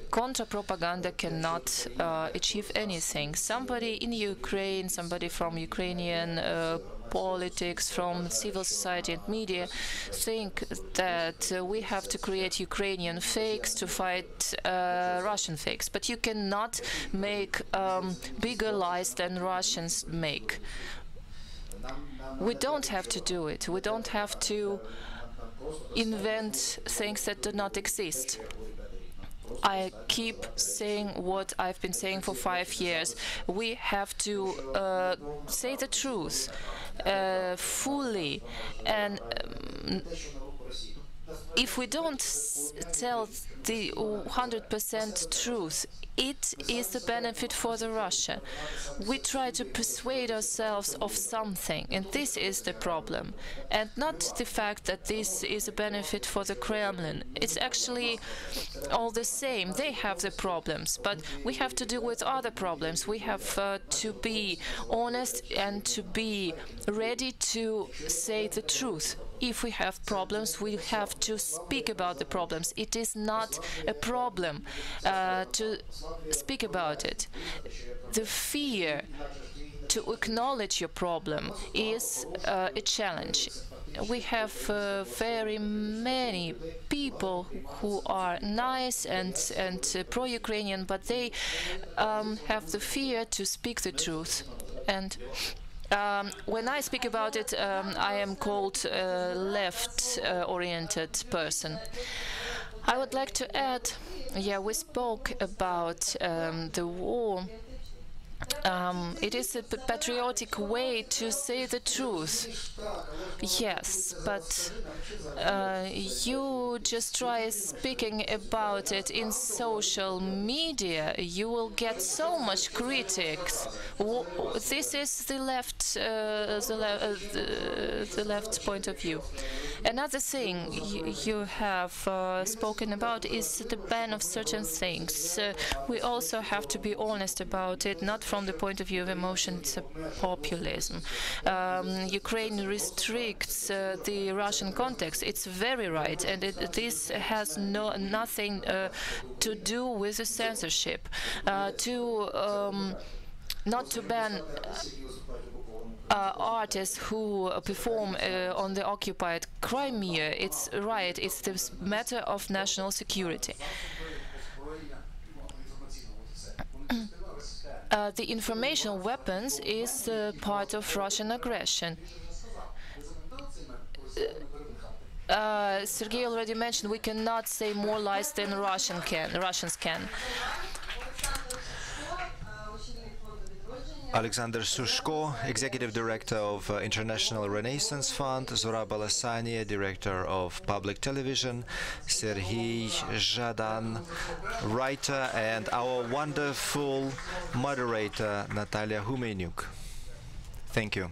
Contra propaganda cannot uh, achieve anything. Somebody in Ukraine, somebody from Ukrainian uh, politics, from civil society and media, think that uh, we have to create Ukrainian fakes to fight uh, Russian fakes. But you cannot make um, bigger lies than Russians make. We don't have to do it. We don't have to invent things that do not exist. I keep saying what I've been saying for five years. We have to uh, say the truth fully. And um, if we don't tell the 100% truth, it is a benefit for the Russia. We try to persuade ourselves of something, and this is the problem, and not the fact that this is a benefit for the Kremlin. It's actually all the same. They have the problems, but we have to deal with other problems. We have uh, to be honest and to be ready to say the truth. If we have problems, we have to speak about the problems. It is not a problem uh, to speak about it. The fear to acknowledge your problem is uh, a challenge. We have uh, very many people who are nice and and uh, pro-Ukrainian, but they um, have the fear to speak the truth. And um, when I speak about it, um, I am called a left-oriented person. I would like to add, yeah, we spoke about um, the war. Um, it is a patriotic way to say the truth. Yes, but uh, you just try speaking about it in social media, you will get so much critics. W- this is the left, uh, the, le- uh, the, the left point of view. Another thing you have uh, spoken about is the ban of certain things. Uh, we also have to be honest about it, not from the point of view of emotion, it's a populism. Um, Ukraine restricts uh, the Russian context. It's very right, and it, this has no nothing uh, to do with the censorship. Uh, to um, not to ban uh, artists who perform uh, on the occupied Crimea. It's right. It's the matter of national security. Uh, the information weapons is uh, part of Russian aggression. Uh, Sergei already mentioned we cannot say more lies than Russian can. Russians can. Alexander Sushko, Executive Director of uh, International Renaissance Fund, Zurab Alasania, Director of Public Television, Serhiy Zhadan, writer, and our wonderful moderator, Natalia Humenyuk. Thank you.